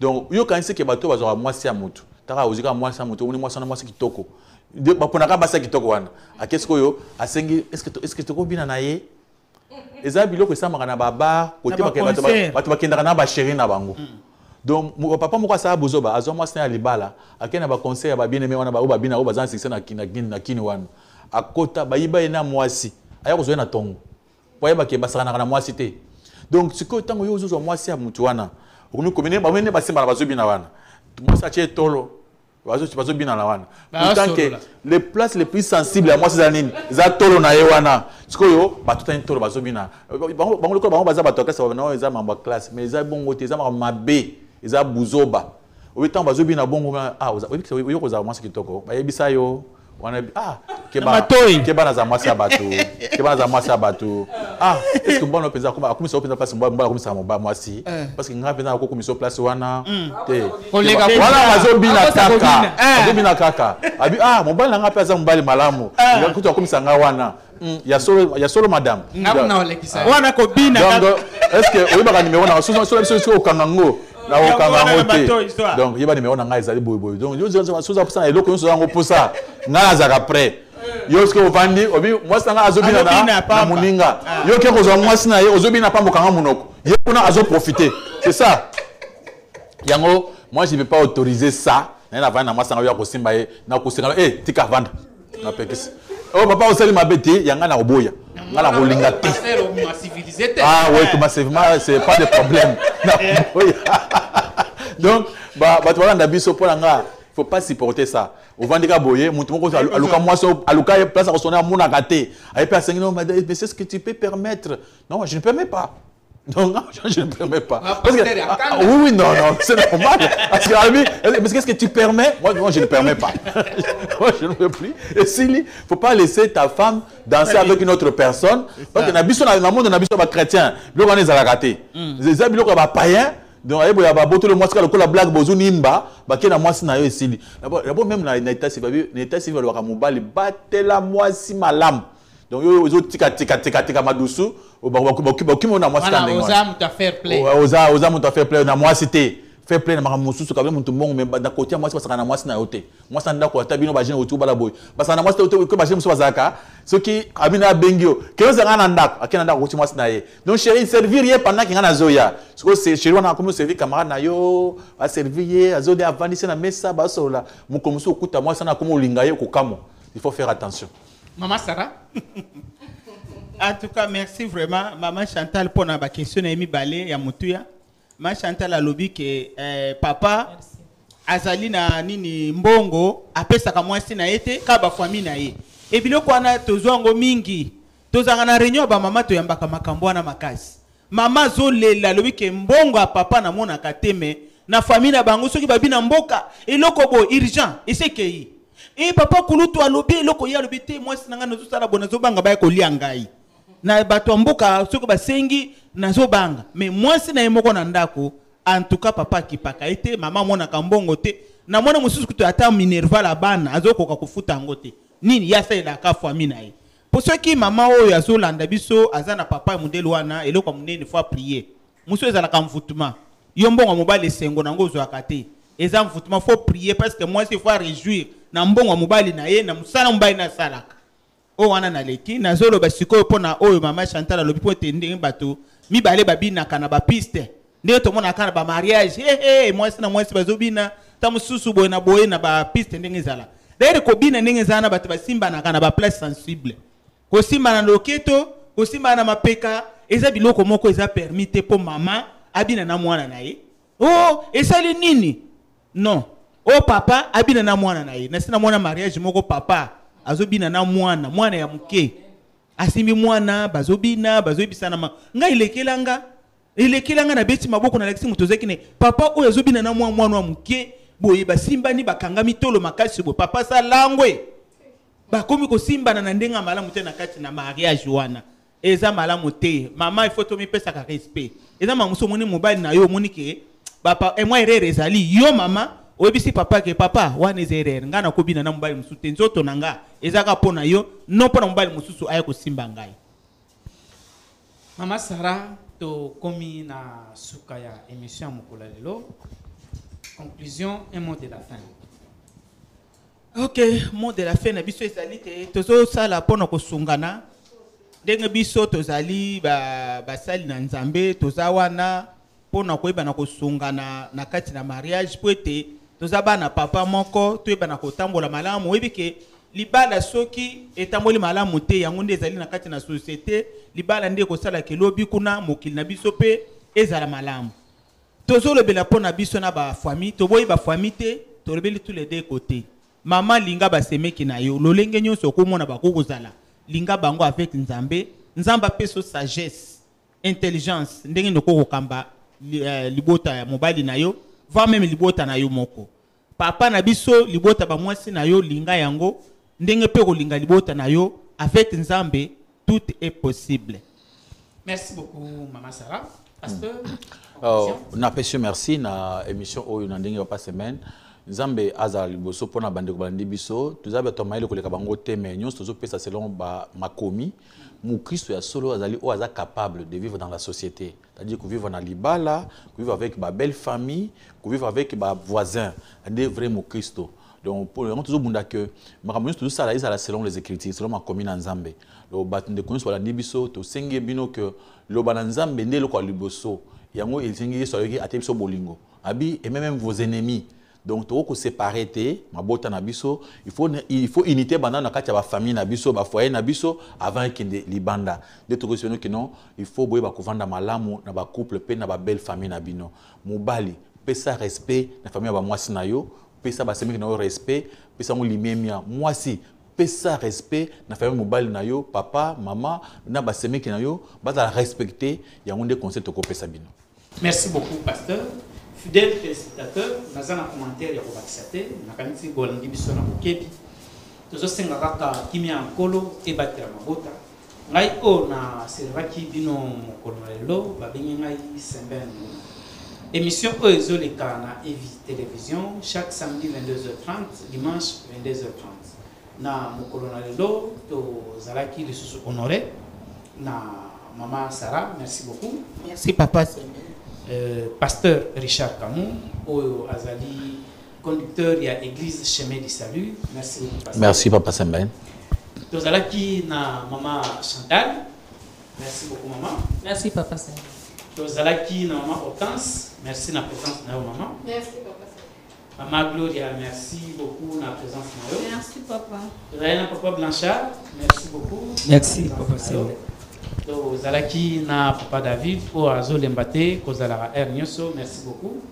S2: Donc yokanisi ke bato bazwaka mwasi ya motu taka ozwi mwasi ya motu omoni mwasi wana mwasi kitoko. Baponaka basi ya kitoko wana. Ake sikoyo asengi eske tokobina na ye? Eza biloko esamaka na babar kote bato bakendaka na basheri na bango donc mo- papa moko asala bozoba azwa mwasi na ya libala akei na baconseil ya babieneme wana oyo babina oyo baza na succès na kini- na kini- na kini wana. Akota bayiba ye na mwasi aya kozwa ye na ntongo po ayebake basakanaka na mwasi te. Donc sikoyo ntango yo ozozwa mwasi ya motu wana okomi komene bamene basimbana bazobina wana. Mwasi atie tolo bazo- bazobina na wana. Pourtant ke les places les plus sensibles ya mwasi eza nini? Eza tolo na ye wana. Sikoyo batutani tolo bazobina. Bango lokola bango baza bato ya klase banao eza mambo ya classe mais eza bongo te eza makambo mabe eza buzoba. Oyo ntango bazobina bongo ah, oyo kozala mwasi kitoko. Bayebisa yo wana ah, keba- naza mwasi ya bato keba naza mwasi ya bato. Ah est ce que mbwana mpenza akomisa mpenza place mbwana akomisaka moba mwasi? Parce que nga mpenza nakokomisa yo place wana te.
S1: Koleka
S2: Keba- wana bazobina kaka azobina kaka. Abi ah mobali na nga mpe aza mobali malamu. Kutu akomisa nga wana. Mm, ya solo solo madame.
S1: Ye.
S3: wana kobina
S2: donc
S3: kaka.
S2: est ce que oyebaka nimero na soso biso okanga ngo na
S3: Yango
S2: te. donc yeba nimero na ngai ezali boyeboye donc soza mposa na eloko nyonso yango mposa. Ngai nazalaka prêt. Yo soki ovandi obi mwasi na ngai azobina na- moninga. Yo ke kozwa mwasi na ye ozobina pamba okanga monoko. Ye kuna azoprofite. C'est ça. Yango moi je ne vais pas autoriser ça. Naye navandi na mwasi na ngai oyo akosimba ye. Nakosenga e tika vanda. Napekisi oyo papa osali mabe te. Yanga na koboya nga na kolinga te ah oui comment c'est pas de problème. Na koboya. donc ba- bato balanda biso mpo na nga faut pas supporter ça. Ovandi ka boye motu moko alu- aluka mwasi aluka ye place akosone amonaka te aye mpe asengi no mais c'est ce que tu peux permettre. Non je ne permets pas non, non, je ne permets pas.
S1: Ah,
S2: Parce que- ah, oui, oui, non, non, c'est normal. Parce que, Arabi, mais qu'est-ce que tu permets? Moi, moi, je ne permets pas. moi, je ne peux plus. Et s'il ne faut pas laisser ta femme danser avec une autre personne. Parce que dans le monde, on a besoin de chrétiens. Biloko wana ezalaka te. Eza biloko ya bapaïen. Donc, aye boya babotolo mwasi kaka lokola blague bozonimba bake na mwasi na yo esili d'abord même na na état civil na état civil balobaka mobali batela mwasi malamu donc yo ozotika madusu na mwasi
S1: oza a fair play.
S2: Na mwasi te. Fair play na makambo mosusu kabila moto mbongo me na kotia mwasi basaka na mwasi na yo te. Mwasi na ndako ata bino bagene otu bala boye basaka na mwasi te ko bagene mosusu bazalaka soki abino abengi yo ke ozanga na ndako ake na ndako akoti mwasi na ye. Donc servir ye pendant ke nga nazoya se- chéri wana akomi oservir camarade na yo aservir ye azode avandisi na mesa basolola mokolo mosusu okuta mwasi wana akomi olinga ye kokamo il faut faire attention
S1: Maman Sarah?
S3: En tout cas, merci vraiment, Maman Chantal, pour la question de mibale ya mutuya. Maman Chantal alobi que eh, papa azali na nini mbongo apesaka mwasi na ye te ka bafami na ye. Ebiloko wana tozwa yango mingi. Tozalaka na réunion ya bamama toyambaka makambo wana makasi. Mama azolela alobi ke mbongo ya papa namonaka te me na fami na bango soki babi na mboka eloko boye urgent esekei e papa kulutu alobi eloko ye alobi te mwasi na ngai nazosala bo nazobanga baya ngai. Na bato ya mboka soki basengi nazobanga me mwasi na ye moko na ndako cas papa akipaka ye te mama amonaka mbongo te. Na mwana mosusu kutu ata minerval ya bana azokoka kofuta yango te. Nini ye asalelaka fami na ye. Po soki mama oyo azolanda biso aza na papa ya mondele wana eloko ya monene fo aprie mosu ezalaka mvutuma yo mbongo ya mobali esengo te eza mvutuma fo prie parce que mwasi fo aréjouir na mbongo mobali na ye na mosala mobali na asalaka oyo wana naleki nazoloba sikoyo mpona oyo mama chantal alobi mpo ete ndenge bato mibale babinaka na bapiste. Ndenge tomonaka na bamariage ehe mwasi na mwasi bazobina. Ta mosusu boye na boye na bapiste ndenge ezala. Daire kobina ndenge ezala na bato basimbanaka na sensible. Kosimba na loketo kosimba na mapeka eza biloko moko eza permis te mpo mama abina na mwana na ye. O esali nini? Non. O papa abina na mwana na ye. Na mwana mariage moko papa azobina na mwana. Mwana ya moke. Asimbi mwana bazobina bazoyebisana ma. Ngai elekelanga elekelanga na beti maboko na lakisi papa oyo azobina na mwa mwana wa moke boye basimbani bakangami tolo makasi boye. Papa salangwe bakomi kosimbana na ndenge ya malamu te na kati na mariage wana. Eza malamu te. Mama ifo tomipesaka respect. Eza mamuso omoni mobali na yo omoni bapa emwa erreur ezali yo mama oyebisi papa ke papa wana eza erreur ngai nakobina na mobali mosusu te nzoto na nga ezaka mpo na yo no mpo na mobali mosusu aya kosimba ngai.
S1: Mama sara tokomi na suka ya émission ya mokolo ya lelo. Conclusion un mot de la fin.
S3: Ok mot de la fin na biso ezali te tozosala mpona kosungana. Ndenge biso tozali ba- basali na nzambe toza wana mpona koyebana kosungana na kati na mariage mpo ete toza bana papa moko toyebana kotambola malamu. Oyebi ke libala soki etamboli malamu te yango nde ezali na kati na société libala nde ekosalaka elobi kuna mokili na biso mpe ezala malamu. Tozolobela na biso na toboyi tous les deux mama linga basemeki na yo lolenge nyonso avec nzambe nzambe sagesse intelligence ndenge libota ya mobali na yo voire meme libota na yo moko. Papa na biso libota bamwasi na yo linga yango ndenge mpe kolinga libota na yo avec nzambe tout est possible.
S1: Merci beaucoup mama sara pasteur
S2: Oh, napesi merci na émission oyo na ndenge bapa semaine. Nzambe azala liboso mpona bandeko balandi biso. Toza bato ya mayele koleka bango te me nyonso tozopesa selon ba- makomi mokristo ya solo azali capable de vivre dans la société. C'est-à-dire kovivre na libala kovivre avec babelle famille kovivre avec bavoisin ade vrai mokristo donc pour yango tozobunda ke makambo nyonso tozosala ezala selon les écritures selon makomi na nzambe. Donc bato ndeko nyonso balandi biso tosengi bino ke loba na nzambe nde eloko ya liboso. Yango esengi yesu ayoki ate biso bolingo. Abi même vos ennemis donc toko kosepare te mabota na biso il faut, il faut unité banda na kati ya bafamille na biso bafoyer na biso avant ekende libanda. Nde tokoyesi bino ke non il faut boyeba kovanda malamu na bacouple mpe na babelle famille na bino. Mobali pesa respect na famille ya bamwasi na yo pesa basemeki na yo respect pesa yango limemia. Mwasi pesa respect na famille mobali na yo papa mama na basemeki na yo bazala respecte yango nde conseil tokopesa bino.
S1: Merci beaucoup pasteur fidèle téléspectateur naza na commentaire ya kobakisa te nakanisi bolandi biso na bokebi. Tozosenga kaka kimia ya lelo émission télévision chaque samedi 22h30 dimanche 22h30 na honoré na mama sara merci beaucoup.
S3: Merci papa.
S1: Euh, pasteur Richard Kamou, oyo azali conducteur ya église chemin du salut. Merci beaucoup pasteur.
S2: merci papa semben
S1: tozalaki na mama chantal. Merci beaucoup mama.
S8: Merci papa Sembele.
S1: tozalaki na mama hortense. Merci na présence na yo mama.
S5: Merci, papa.
S1: mama gloria merci beaucoup na présence na
S7: Merci, papa.
S1: tozalaki na papa blanchard. Merci beaucoup.
S6: Merci, papa
S1: présence na papa david oyo azolemba te kozalaka aire nyonso merci beaucoup.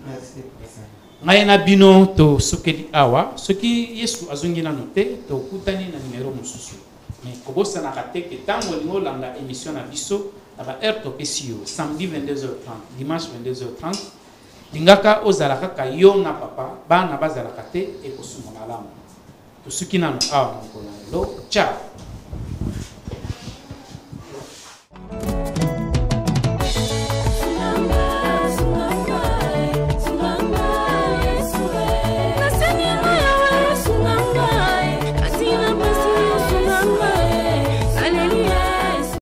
S1: Ngai na bino tosukeli awa soki yesu azongi nano te tokutani na nimero mosusu. Me kobosanaka te ke ntango olingi olanda émission na biso na baheure topesi yo samedi 22h30 dimanche 22h30 lingaka ozala kaka yo na papa bana bazalaka te ekosunga malamu tosuki nano awa mokolo na lelo ciao